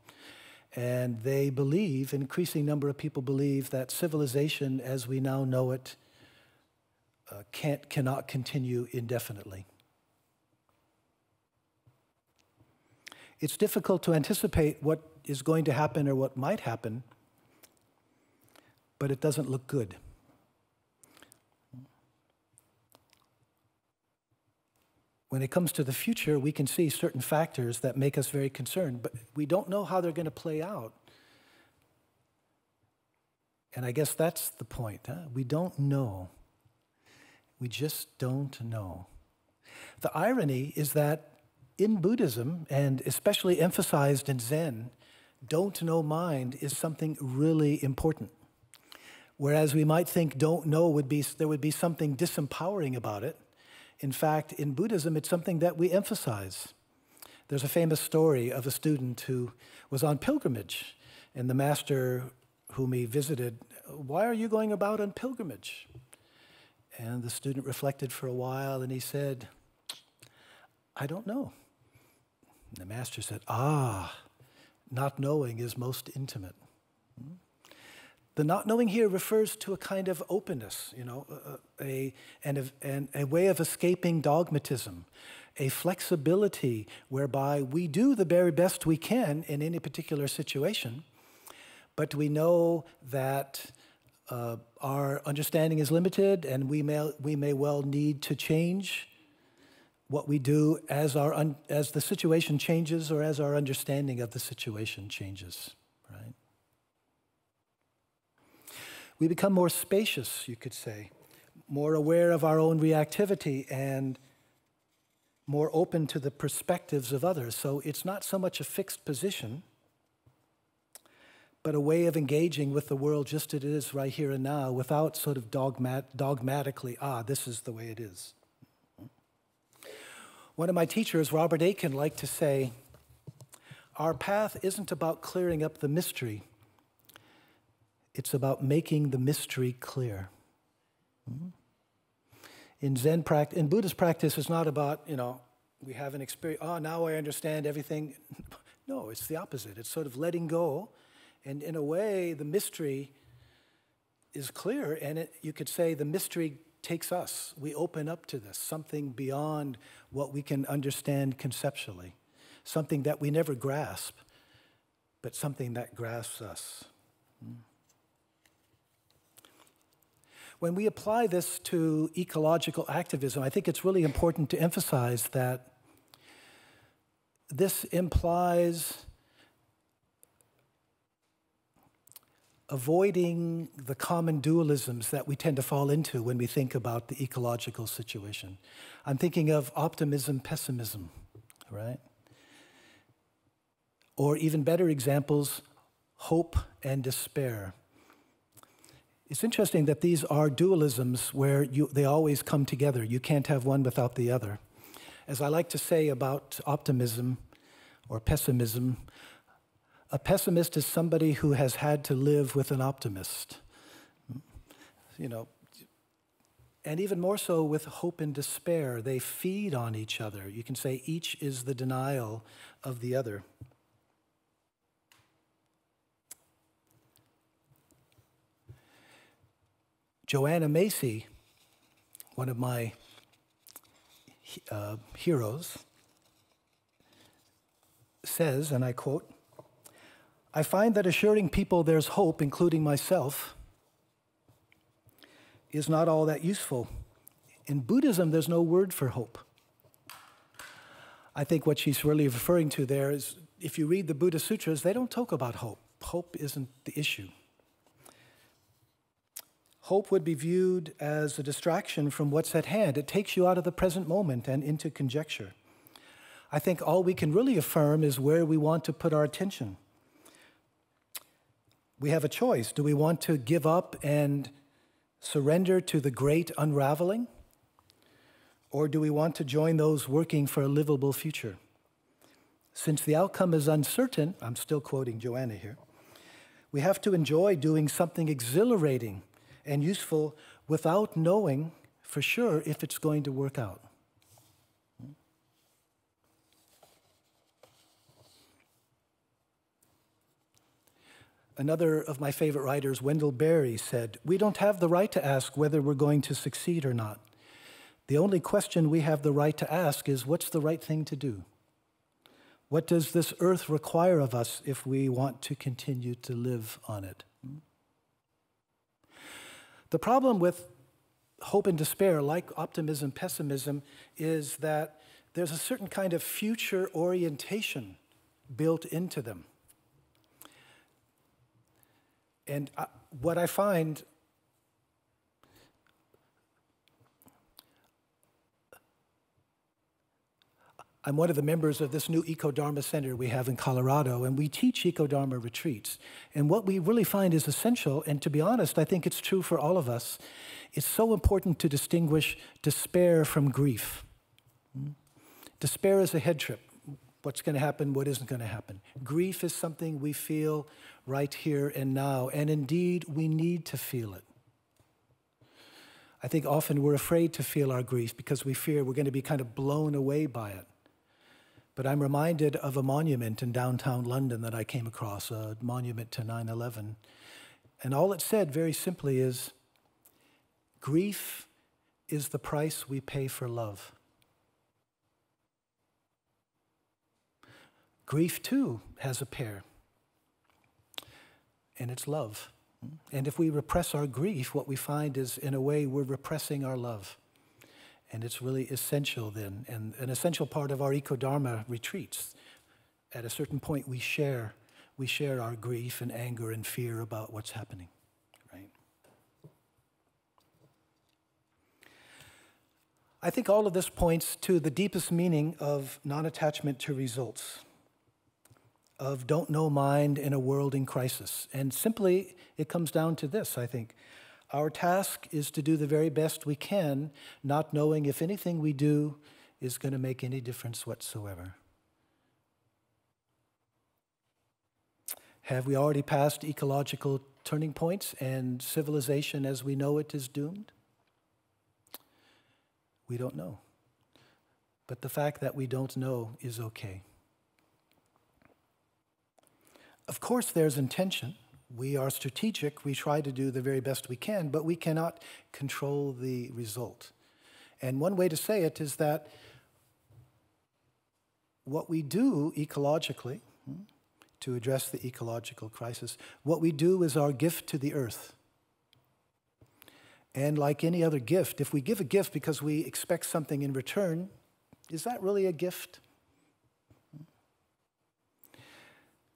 And they believe, increasing number of people believe, that civilization as we now know it uh, can't, cannot continue indefinitely. It's difficult to anticipate what is going to happen or what might happen, but it doesn't look good. When it comes to the future, we can see certain factors that make us very concerned, but we don't know how they're going to play out. And I guess that's the point. Huh? We don't know. We just don't know. The irony is that in Buddhism, and especially emphasized in Zen, don't know mind is something really important. Whereas we might think don't know would be, there would be something disempowering about it, in fact, in Buddhism, it's something that we emphasize. There's a famous story of a student who was on pilgrimage, and the master whom he visited, Why are you going about on pilgrimage? And the student reflected for a while and he said, I don't know. And the master said, Ah, not knowing is most intimate. The not knowing here refers to a kind of openness, you know, a, and a way of escaping dogmatism, a flexibility whereby we do the very best we can in any particular situation, but we know that uh, our understanding is limited and we may, we may well need to change what we do as, our un, as the situation changes or as our understanding of the situation changes, right? We become more spacious, you could say, more aware of our own reactivity and more open to the perspectives of others. So it's not so much a fixed position, but a way of engaging with the world just as it is right here and now without sort of dogmat- dogmatically, ah, this is the way it is. One of my teachers, Robert Aitken, liked to say, Our path isn't about clearing up the mystery it's about making the mystery clear. Hmm? In Zen practice, in Buddhist practice, it's not about, you know, we have an experience, oh, now I understand everything. No, it's the opposite. It's sort of letting go. And in a way, the mystery is clear. And it, you could say the mystery takes us. We open up to this, something beyond what we can understand conceptually, something that we never grasp, but something that grasps us. Hmm. When we apply this to ecological activism, I think it's really important to emphasize that this implies avoiding the common dualisms that we tend to fall into when we think about the ecological situation. I'm thinking of optimism, pessimism, right? Or even better examples, hope and despair. It's interesting that these are dualisms where you, they always come together. You can't have one without the other. As I like to say about optimism or pessimism, a pessimist is somebody who has had to live with an optimist. You know, and even more so with hope and despair, they feed on each other. You can say each is the denial of the other. Joanna Macy, one of my uh, heroes, says, and I quote, I find that assuring people there's hope, including myself, is not all that useful. In Buddhism, there's no word for hope. I think what she's really referring to there is if you read the Buddha Sutras, they don't talk about hope. Hope isn't the issue. Hope would be viewed as a distraction from what's at hand. It takes you out of the present moment and into conjecture. I think all we can really affirm is where we want to put our attention. We have a choice. Do we want to give up and surrender to the great unraveling? Or do we want to join those working for a livable future? Since the outcome is uncertain, I'm still quoting Joanna here, we have to enjoy doing something exhilarating and useful without knowing for sure if it's going to work out. Another of my favorite writers, Wendell Berry, said, We don't have the right to ask whether we're going to succeed or not. The only question we have the right to ask is what's the right thing to do? What does this earth require of us if we want to continue to live on it? The problem with hope and despair, like optimism, pessimism, is that there's a certain kind of future orientation built into them. And I, what I find I'm one of the members of this new Eco Dharma Center we have in Colorado, and we teach Eco Dharma retreats. And what we really find is essential, and to be honest, I think it's true for all of us, it's so important to distinguish despair from grief. Hmm? Despair is a head trip. What's going to happen, what isn't going to happen. Grief is something we feel right here and now, and indeed, we need to feel it. I think often we're afraid to feel our grief because we fear we're going to be kind of blown away by it. But I'm reminded of a monument in downtown London that I came across, a monument to 9 11. And all it said very simply is grief is the price we pay for love. Grief, too, has a pair, and it's love. And if we repress our grief, what we find is, in a way, we're repressing our love. And it's really essential then, and an essential part of our Eco-Dharma retreats. At a certain point, we share, we share our grief and anger and fear about what's happening, right? I think all of this points to the deepest meaning of non-attachment to results, of don't know mind in a world in crisis. And simply, it comes down to this, I think. Our task is to do the very best we can, not knowing if anything we do is going to make any difference whatsoever. Have we already passed ecological turning points and civilization as we know it is doomed? We don't know. But the fact that we don't know is okay. Of course, there's intention we are strategic. We try to do the very best we can, but we cannot control the result. And one way to say it is that what we do ecologically, hmm, to address the ecological crisis, what we do is our gift to the earth. And like any other gift, if we give a gift because we expect something in return, is that really a gift?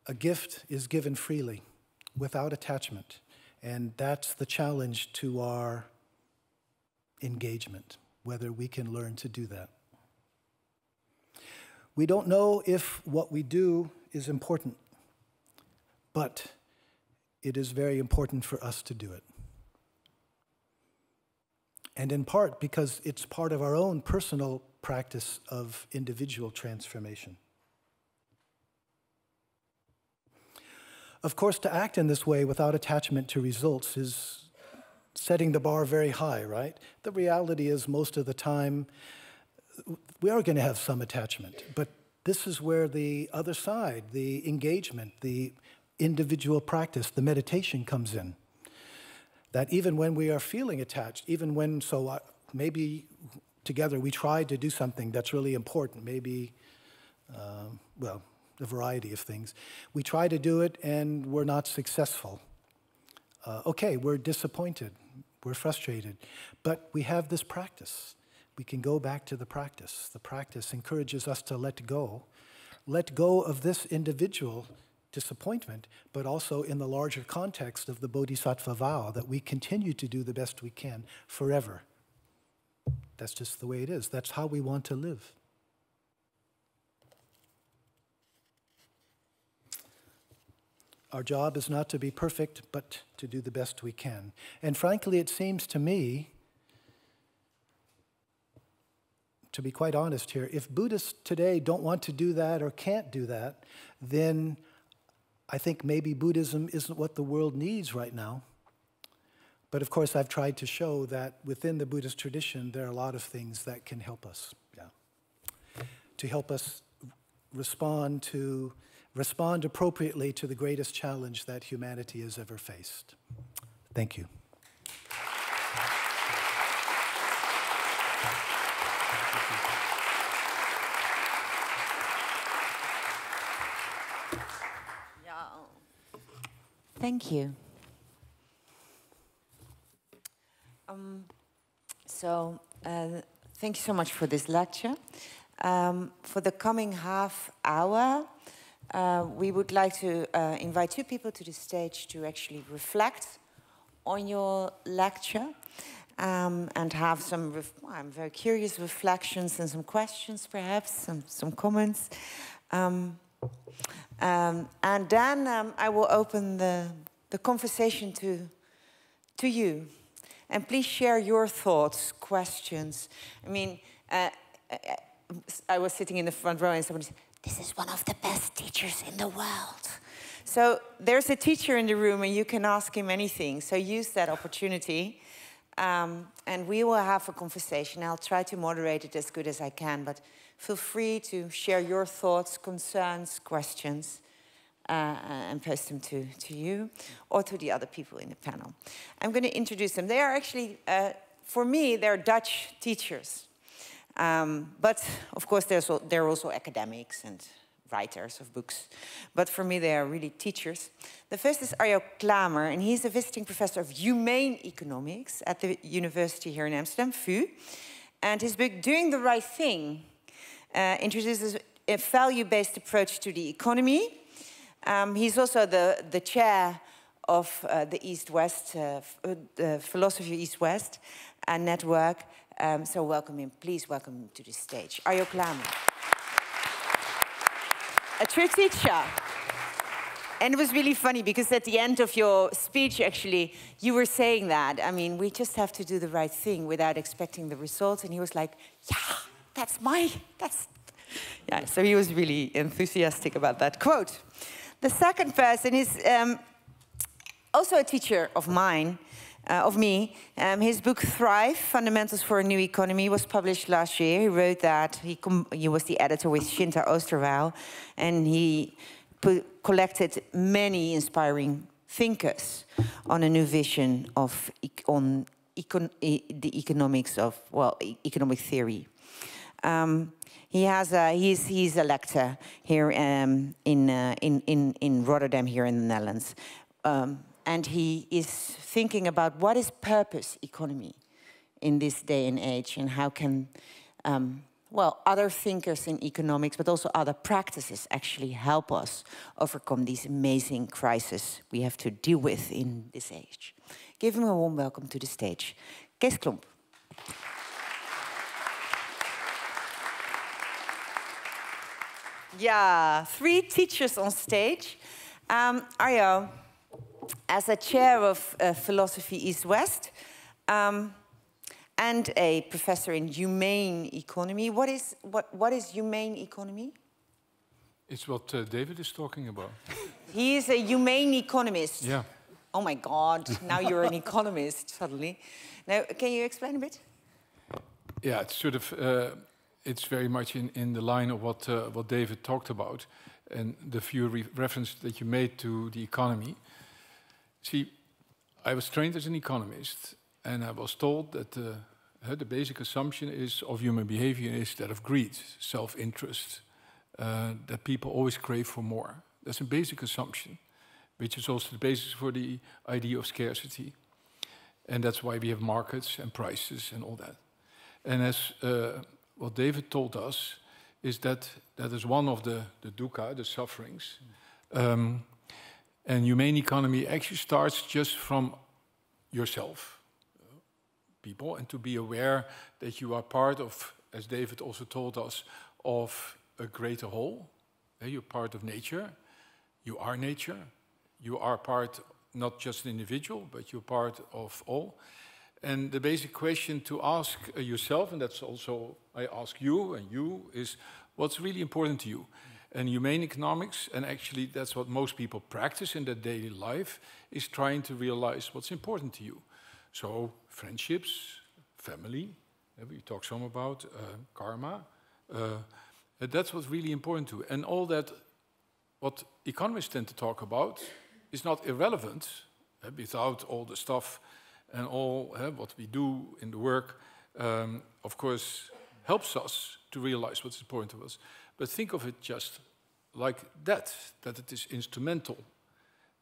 A gift is given freely without attachment. And that's the challenge to our engagement, whether we can learn to do that. We don't know if what we do is important, but it is very important for us to do it. And in part because it's part of our own personal practice of individual transformation. Of course, to act in this way without attachment to results is setting the bar very high, right? The reality is, most of the time, we are going to have some attachment, but this is where the other side, the engagement, the individual practice, the meditation comes in. That even when we are feeling attached, even when, so uh, maybe together we try to do something that's really important, maybe, uh, well, a variety of things. We try to do it and we're not successful. Uh, okay, we're disappointed, we're frustrated, but we have this practice. We can go back to the practice. The practice encourages us to let go, let go of this individual disappointment, but also in the larger context of the Bodhisattva vow that we continue to do the best we can forever. That's just the way it is. That's how we want to live. Our job is not to be perfect, but to do the best we can. And frankly, it seems to me, to be quite honest here, if Buddhists today don't want to do that or can't do that, then I think maybe Buddhism isn't what the world needs right now. But of course, I've tried to show that within the Buddhist tradition, there are a lot of things that can help us. Yeah. To help us respond to respond appropriately to the greatest challenge that humanity has ever faced. Thank you. Thank you. Um, so, uh, thank you so much for this lecture. Um, for the coming half hour, uh, we would like to uh, invite two people to the stage to actually reflect on your lecture um, and have some, I'm very curious, reflections and some questions perhaps, some, some comments. Um, um, and then um, I will open the, the conversation to, to you. And please share your thoughts, questions. I mean, uh, uh I was sitting in the front row and somebody said, this is one of the best teachers in the world. So there's a teacher in the room and you can ask him anything. So use that opportunity. Um, and we will have a conversation. I'll try to moderate it as good as I can, but feel free to share your thoughts, concerns, questions, uh, and post them to, to you or to the other people in the panel. I'm going to introduce them. They are actually, uh, for me, they're Dutch teachers. Um, but of course, there's, there are also academics and writers of books. But for me, they are really teachers. The first is Arjo Klamer, and he's a visiting professor of humane economics at the university here in Amsterdam, VU. And his book, Doing the Right Thing, uh, introduces a value-based approach to the economy. Um, he's also the, the chair of uh, the East-West, uh, the Philosophy East-West uh, network, um, so welcome him, please welcome him to the stage. Arjo Klamer? A true teacher. And it was really funny because at the end of your speech, actually, you were saying that. I mean, we just have to do the right thing without expecting the results. And he was like, yeah, that's my, that's, yeah. So he was really enthusiastic about that quote. The second person is um, also a teacher of mine uh, of me. Um, his book Thrive, Fundamentals for a New Economy was published last year. He wrote that. He, he was the editor with Shinta Oosterwaal. And he collected many inspiring thinkers on a new vision of on econ the economics of, well, e economic theory. Um, he has a, he's, he's a lecturer here um, in, uh, in, in, in Rotterdam, here in the Netherlands. Um, and he is thinking about what is purpose economy in this day and age and how can um, well other thinkers in economics but also other practices actually help us overcome these amazing crises we have to deal with in this age. Give him a warm welcome to the stage. Kees klomp. Yeah three teachers on stage. Um, Arjo, as a chair of uh, Philosophy East-West um, and a professor in humane economy. What is, what, what is humane economy? It's what uh, David is talking about. he is a humane economist. Yeah. Oh my God, now you're an economist suddenly. Now, can you explain a bit? Yeah, it's sort of, uh, it's very much in, in the line of what, uh, what David talked about and the few re references that you made to the economy. See, I was trained as an economist, and I was told that the, uh, the basic assumption is of human behavior is that of greed, self-interest, uh, that people always crave for more. That's a basic assumption, which is also the basis for the idea of scarcity. And that's why we have markets and prices and all that. And as uh, what David told us, is that that is one of the, the dukkha, the sufferings. Um, and humane economy actually starts just from yourself, people, and to be aware that you are part of, as David also told us, of a greater whole. You're part of nature. You are nature. You are part, not just an individual, but you're part of all. And the basic question to ask yourself, and that's also I ask you and you, is what's really important to you? And humane economics, and actually that's what most people practice in their daily life, is trying to realize what's important to you. So friendships, family, we talk some about uh, karma. Uh, that's what's really important to you. And all that, what economists tend to talk about, is not irrelevant uh, without all the stuff and all what we do in the work, um, of course, helps us to realize what's important to us. But think of it just like that, that it is instrumental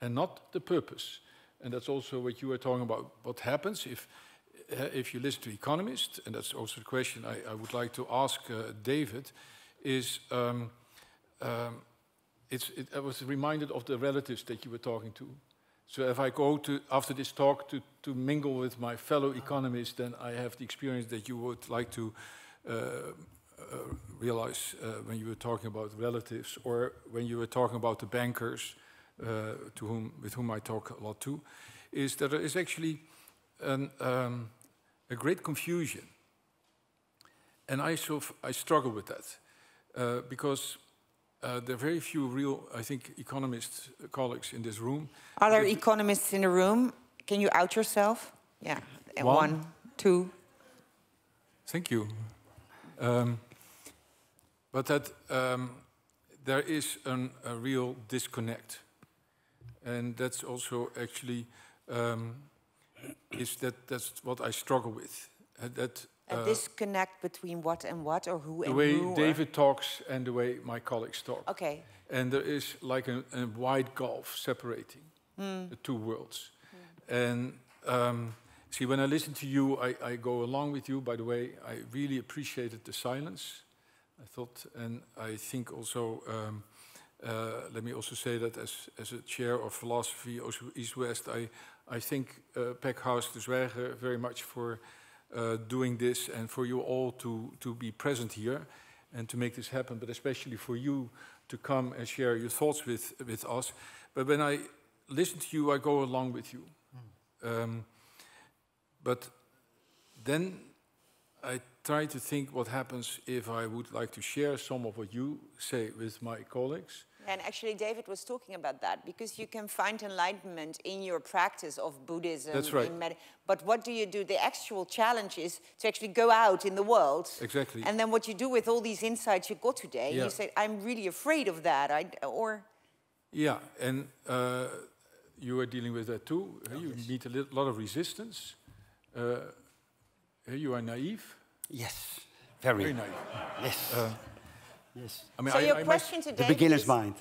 and not the purpose. And that's also what you were talking about. What happens if, uh, if you listen to economists, and that's also the question I, I would like to ask uh, David, is um, um, it, I was reminded of the relatives that you were talking to. So if I go to, after this talk to, to mingle with my fellow economists, then I have the experience that you would like to uh, realize uh, when you were talking about relatives or when you were talking about the bankers uh, to whom, with whom I talk a lot too, is that there is actually an, um, a great confusion. And I, so I struggle with that uh, because uh, there are very few real, I think, economist colleagues in this room. Are there economists in the room? Can you out yourself? Yeah, One, One two. Thank you. Um, but that um, there is an, a real disconnect, and that's also actually um, is that that's what I struggle with. Uh, that a disconnect between what and what, or who and who. the way who? David talks and the way my colleagues talk. Okay. And there is like a, a wide gulf separating mm. the two worlds. Mm. And um, see, when I listen to you, I, I, go along with you. By the way, I really appreciated the silence. I thought, and I think also, um, uh, let me also say that as, as a chair of philosophy, also East West, I, I thank uh, Pakhuis de Zwijger very much for uh, doing this and for you all to, to be present here and to make this happen, but especially for you to come and share your thoughts with, with us. But when I listen to you, I go along with you. Mm. Um, but then I try to think what happens if I would like to share some of what you say with my colleagues. And actually, David was talking about that because you can find enlightenment in your practice of Buddhism. That's right. but what do you do? The actual challenge is to actually go out in the world. Exactly. And then what you do with all these insights you got today, yeah. you say, I'm really afraid of that. I, or. Yeah, and uh, you are dealing with that too. Oh, you yes. meet a lot of resistance. Uh, you are naive. Yes, very, very naive. Yes. Uh, Yes. I mean, so I, your I question today the beginner's is, mind.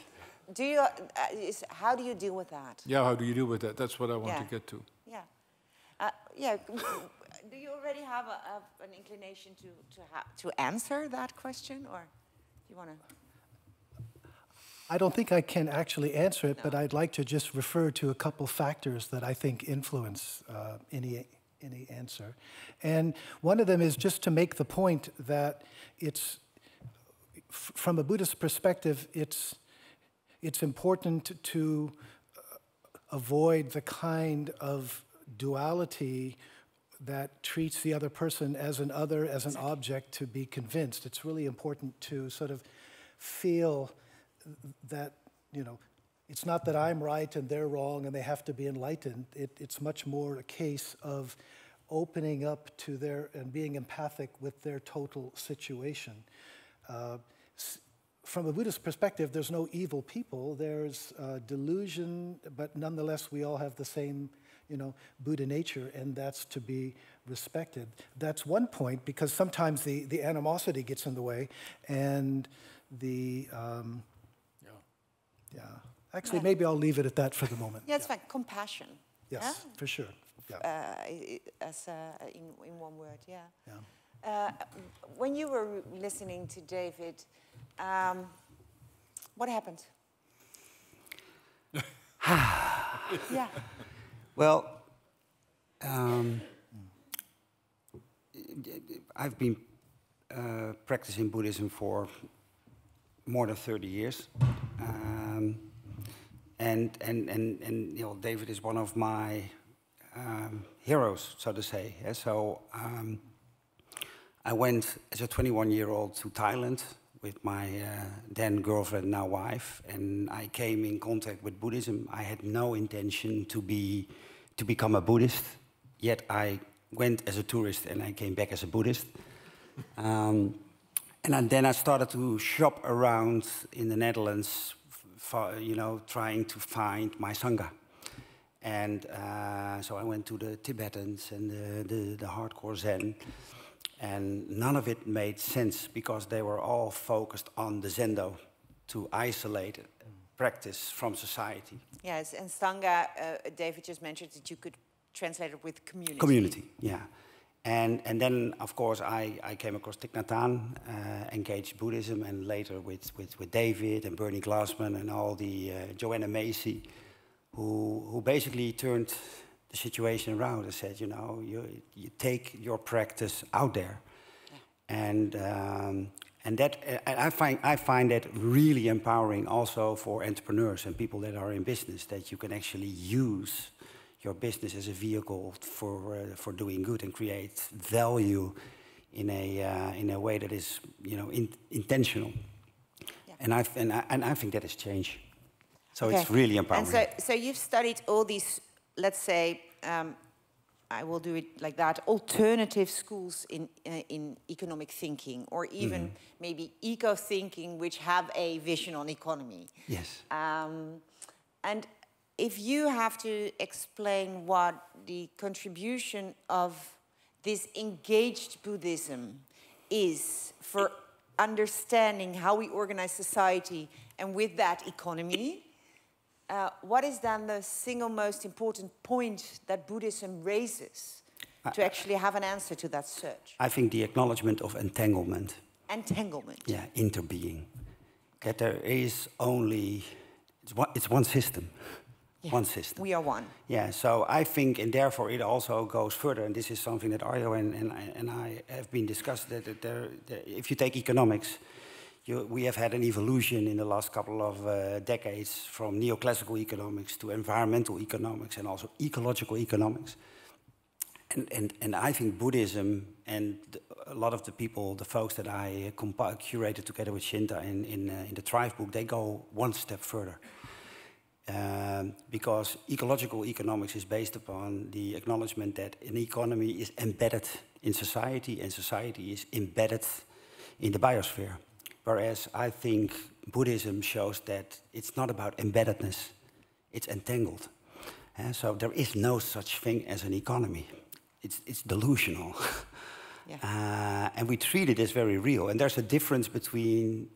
Do you, uh, is, how do you deal with that? Yeah, how do you deal with that? That's what I want yeah. to get to. Yeah. Uh, yeah. do you already have a, a, an inclination to, to, to answer that question, or do you want to? I don't think I can actually answer it, no. but I'd like to just refer to a couple factors that I think influence uh, any any answer. And one of them is just to make the point that it's from a Buddhist perspective, it's, it's important to uh, avoid the kind of duality that treats the other person as an other, as an object to be convinced. It's really important to sort of feel that, you know, it's not that I'm right and they're wrong and they have to be enlightened. It, it's much more a case of opening up to their and being empathic with their total situation. Uh, from a Buddhist perspective, there's no evil people. There's uh, delusion, but nonetheless, we all have the same, you know, Buddha nature, and that's to be respected. That's one point because sometimes the, the animosity gets in the way, and the um, yeah, yeah. Actually, maybe I'll leave it at that for the moment. Yeah, it's yeah. fine. Compassion. Yes, yeah? for sure. Yeah. Uh, as uh, in, in one word, yeah. Yeah. Uh, when you were listening to David, um, what happened? yeah. Well, um, I've been uh, practicing Buddhism for more than 30 years. Um, and, and, and, and you know, David is one of my um, heroes, so to say. Yeah, so um, I went as a 21 year old to Thailand with my uh, then girlfriend, now wife, and I came in contact with Buddhism. I had no intention to be to become a Buddhist, yet I went as a tourist and I came back as a Buddhist. Um, and then I started to shop around in the Netherlands, for, you know, trying to find my sangha. And uh, so I went to the Tibetans and the, the, the hardcore Zen and none of it made sense because they were all focused on the zendo to isolate practice from society. Yes, and Sangha, uh, David just mentioned that you could translate it with community. Community, yeah. And, and then, of course, I, I came across Thich Nhat Hanh, uh, engaged Buddhism, and later with, with, with David and Bernie Glassman and all the uh, Joanna Macy, who, who basically turned the situation around and said, you know, you, you take your practice out there. Yeah. And, um, and that, and I, find, I find that really empowering also for entrepreneurs and people that are in business, that you can actually use your business as a vehicle for, uh, for doing good and create value in a, uh, in a way that is, you know, in, intentional. Yeah. And, i and, I, and I think that has changed. So okay. it's really empowering. And so, so you've studied all these let's say, um, I will do it like that, alternative schools in, uh, in economic thinking, or even mm. maybe eco thinking, which have a vision on economy. Yes. Um, and if you have to explain what the contribution of this engaged Buddhism is for understanding how we organize society and with that economy, uh, what is then the single most important point that Buddhism raises to actually have an answer to that search? I think the acknowledgement of entanglement. Entanglement. Yeah, interbeing. That there is only, it's one, it's one system. Yeah, one system. We are one. Yeah, so I think, and therefore it also goes further, and this is something that Arjo and, and, and I have been discussed, that, that there, that if you take economics, you, we have had an evolution in the last couple of uh, decades from neoclassical economics to environmental economics and also ecological economics. And, and, and I think Buddhism and a lot of the people, the folks that I curated together with Shinta in, in, uh, in the Thrive book, they go one step further. Um, because ecological economics is based upon the acknowledgement that an economy is embedded in society and society is embedded in the biosphere. Whereas I think Buddhism shows that it's not about embeddedness, it's entangled. Uh, so there is no such thing as an economy. It's, it's delusional. Yeah. Uh, and we treat it as very real. And there's a difference between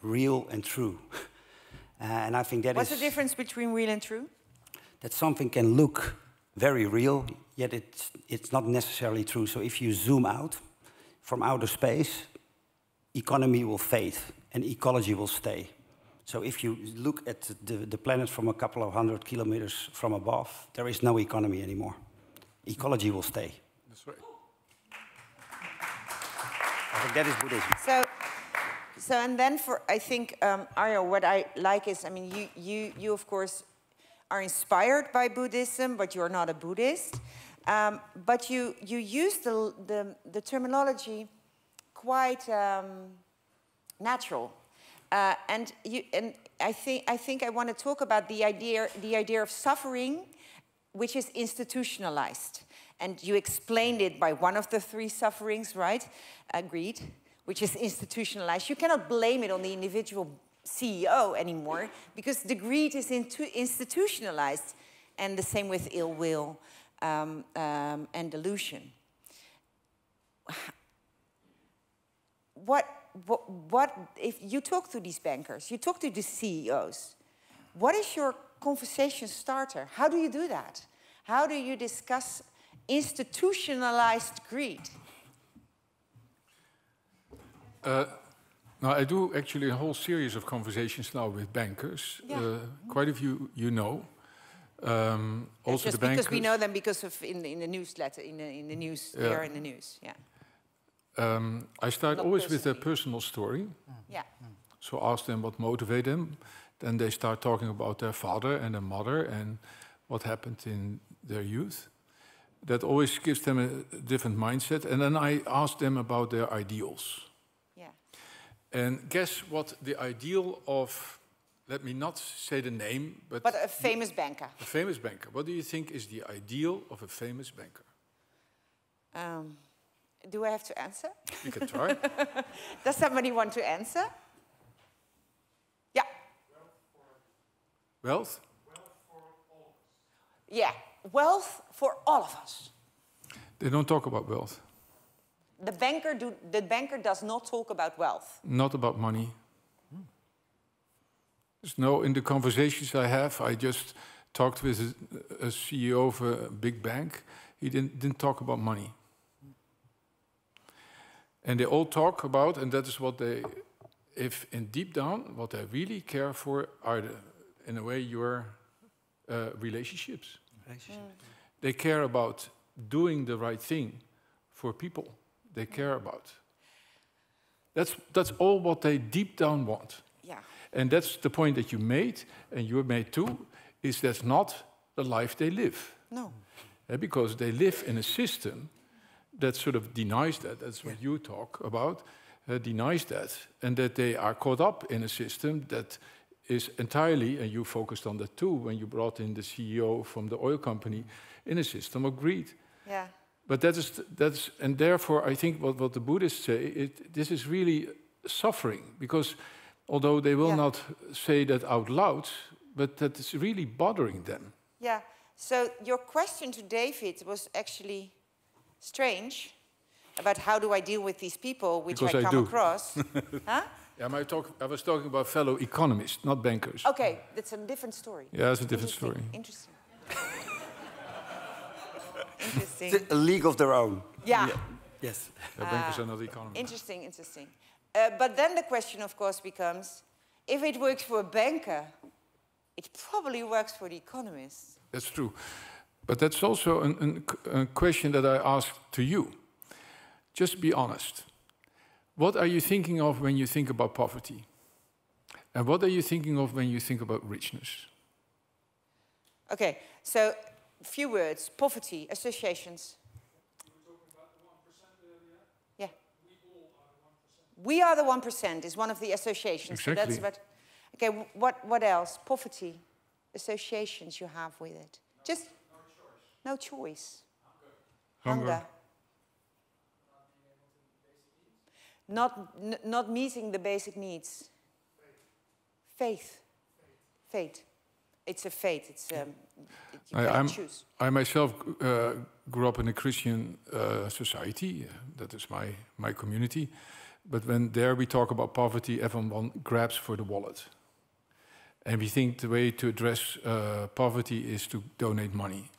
real and true. Uh, and I think that What's is the difference between real and true? That something can look very real, yet it's, it's not necessarily true. So if you zoom out from outer space, economy will fade and ecology will stay. So if you look at the, the planet from a couple of hundred kilometers from above, there is no economy anymore. Ecology will stay. That's right. I think that is Buddhism. So, so and then for, I think, um, Arjo, what I like is, I mean, you, you, you of course are inspired by Buddhism, but you're not a Buddhist. Um, but you, you use the, the, the terminology quite um, natural. Uh, and, you, and I, think, I think I want to talk about the idea, the idea of suffering, which is institutionalized. And you explained it by one of the three sufferings, right? Agreed, which is institutionalized. You cannot blame it on the individual CEO anymore because the greed is institutionalized. And the same with ill will um, um, and delusion what, what, what, if you talk to these bankers, you talk to the CEOs, what is your conversation starter? How do you do that? How do you discuss institutionalized greed? Uh, now, I do actually a whole series of conversations now with bankers. Yeah. Uh, quite a few you know. Um, That's also, just the bankers. because we know them because of in the, in the newsletter, in the, in the news, Yeah. they are in the news. Yeah. Um, I start Not always with their personal story. Yeah. So ask them what motivated them. Then they start talking about their father and their mother and what happened in their youth. That always gives them a different mindset. And then I ask them about their ideals. And guess what the ideal of, let me not say the name, but, But a famous banker. a famous banker. What do you think is the ideal of a famous banker? Um, do I have to answer? You can try. Does somebody want to answer? Yeah. Wealth? Yeah. Wealth for all of us. They don't talk about wealth. The banker, do, the banker does not talk about wealth. not about money. There's no, in the conversations I have, I just talked with a, a CEO of a big bank. He didn't, didn't talk about money. And they all talk about, and that is what they, if in deep down, what they really care for are, the, in a way, your uh, relationships. They care about doing the right thing for people they care about. That's, that's all what they deep down want. Yeah. And that's the point that you made, and you made too, is that's not the life they live. No. Eh, because they live in a system that sort of denies that. That's what you talk about, uh, denies that. And that they are caught up in a system that is entirely, and you focused on that too when you brought in the CEO from the oil company, in a system of greed. Yeah. But that is, that's, and therefore, I think what, what the Buddhists say, it, this is really suffering, because although they will Yeah. not say that out loud, but that is really bothering them. Yeah. So your question to David was actually strange about how do I deal with these people which Because I I come do. across. huh? Yeah, I, talk, I was talking about fellow economists, not bankers. Okay, that's a different story. Yeah, it's a different Interesting, story. Interesting. Interesting. A league of their own. Yeah. Yes. Yeah, bankers are not economists. Interesting, interesting. Uh, but then the question, of course, becomes if it works for a banker, it probably works for the economist. That's true. But that's also an, an, a question that I ask to you. Just be honest. What are you thinking of when you think about poverty? And what are you thinking of when you think about richness? Okay, so few words poverty, associations. Yeah. We are the 1% is one of the associations. So that's Exactly. what, okay, what, what else? Poverty, associations you have with it. Just no choice. Hunger. Not, n- not meeting the basic needs. Faith. Fate. It's a fate. It's um, you I- can't I'm- choose. I myself uh, grew up in a Christian uh, society. That is my, my community. But when there we talk about poverty, everyone grabs for the wallet. And we think the way to address uh, poverty is to donate money.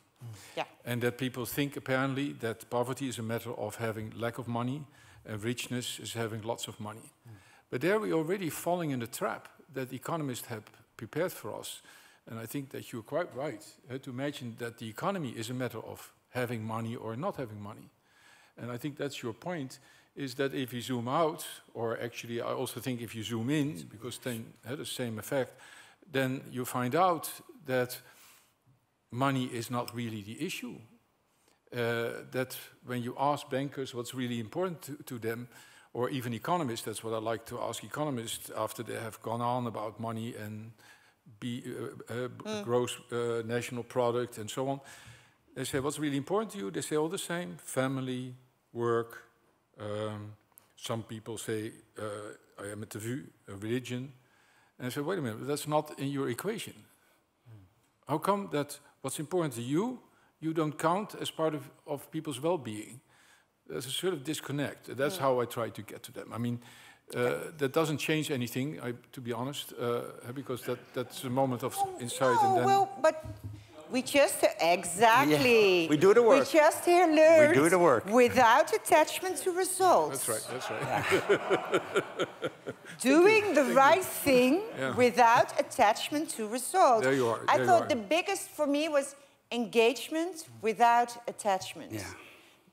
Yeah. And that people think apparently that poverty is a matter of having lack of money, and richness is having lots of money. But there we're already falling in the trap that economists have prepared for us. And I think that you're quite right uh, to imagine that the economy is a matter of having money or not having money. And I think that's your point, is that if you zoom out, or actually I also think if you zoom in, because then had the same effect, then you find out that money is not really the issue. Uh, that when you ask bankers what's really important to, to them, or even economists, that's what I like to ask economists after they have gone on about money and be, uh, uh, b- gross uh, national product and so on. They say, What's really important to you? They say all the same family, work. Um, some people say, uh, I am a a religion. And I say, Wait a minute, that's not in your equation. How come that what's important to you, you don't count as part of, of people's well being? There's a sort of disconnect. That's how I try to get to them. I mean, uh, that doesn't change anything, I, to be honest, uh, because that, that's a moment of insight and No, then. well, but We just exactly. Yeah, we do the work. We just here learned. We do the work. Without attachment to results. That's right. That's right. Doing the right thing Yeah. without attachment to results. There you are, I there thought are. the biggest for me was engagement without attachment. Yeah.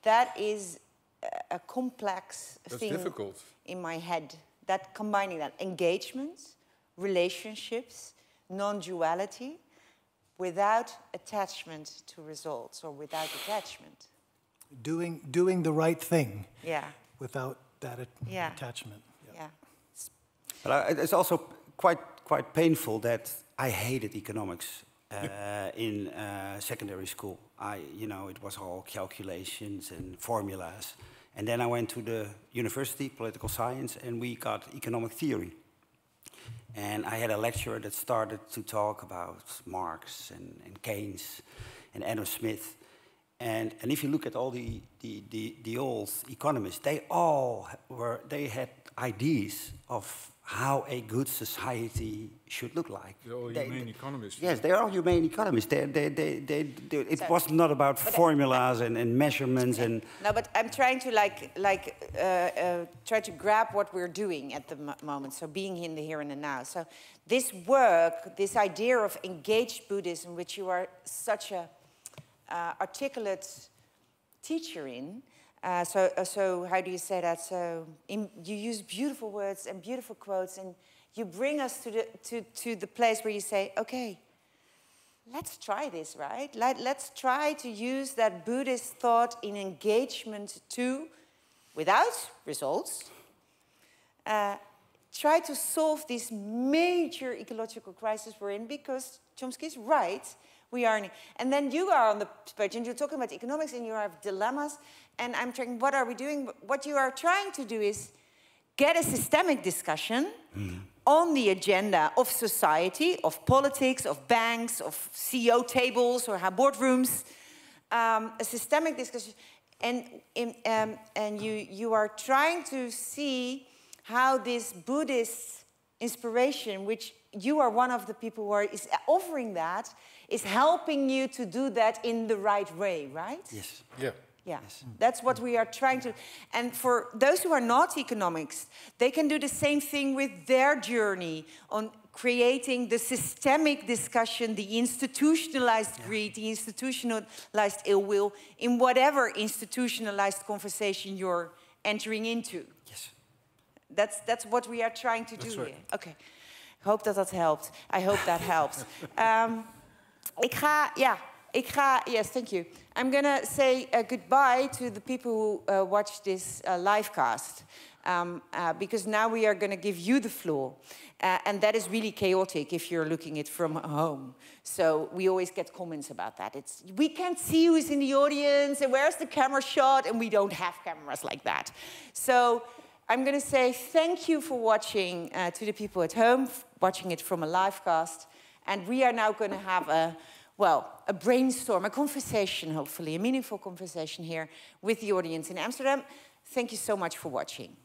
That is a, a complex That's thing difficult. In my head. That combining that engagement, relationships, non-duality, without attachment to results or without attachment. Doing, doing the right thing Yeah, without that at- Yeah. attachment. yeah. But I, it's also quite quite painful that I hated economics uh, in uh, secondary school. I, you know, it was all calculations and formulas. And then I went to the university, political science, and we got economic theory. And I had a lecturer that started to talk about Marx and, and Keynes and Adam Smith. And, and if you look at all the, the, the, the old economists, they all were, they had ideas of how a good society should look like. They're all They- humane they- economists. Yes, they are all humane economists. They, they, they, they, they, it So- was not about But I- formulas and, and measurements and No, but I'm trying to like, like, uh, uh, try to grab what we're doing at the moment. So being in the here and the now. So this work, this idea of engaged Buddhism, which you are such a articulate teacher in. Uh, so, uh, so how do you say that? So in, you use beautiful words and beautiful quotes, and you bring us to the to, to the place where you say, okay, let's try this, right? Let, let's try to use that Buddhist thought in engagement too, without results. Uh, try to solve this major ecological crisis we're in because Chomsky is right. We are, in, and then you are on the page and you're talking about economics and you have dilemmas. And I'm trying, what are we doing? What you are trying to do is get a systemic discussion on the agenda of society, of politics, of banks, of CEO tables or boardrooms, um, a systemic discussion. And, in, um, and you, you are trying to see how this Buddhist inspiration, which you are one of the people who are is offering that, is helping you to do that in the right way, right? yes. Yeah. Yeah, that's what we are trying to. And for those who are not economics, they can do the same thing with their journey on creating the systemic discussion, the institutionalized greed, the institutionalized ill will in whatever institutionalized conversation you're entering into. Yes. That's, that's what we are trying to That's do right. here. Okay. Hope that dat helped. I hope that helps. Um, ik ga, ja, ik ga, yes, thank you. I'm gonna say uh, goodbye to the people who uh, watch this uh, live cast. Um, uh, because now we are gonna give you the floor. Uh, and that is really chaotic if you're looking it from home. So we always get comments about that. It's, we can't see who's in the audience and where's the camera shot and we don't have cameras like that. So I'm going to say thank you for watching uh, to the people at home, watching it from a live cast. And we are now going to have a, well, a brainstorm, a conversation, hopefully, a meaningful conversation here with the audience in Amsterdam. Thank you so much for watching.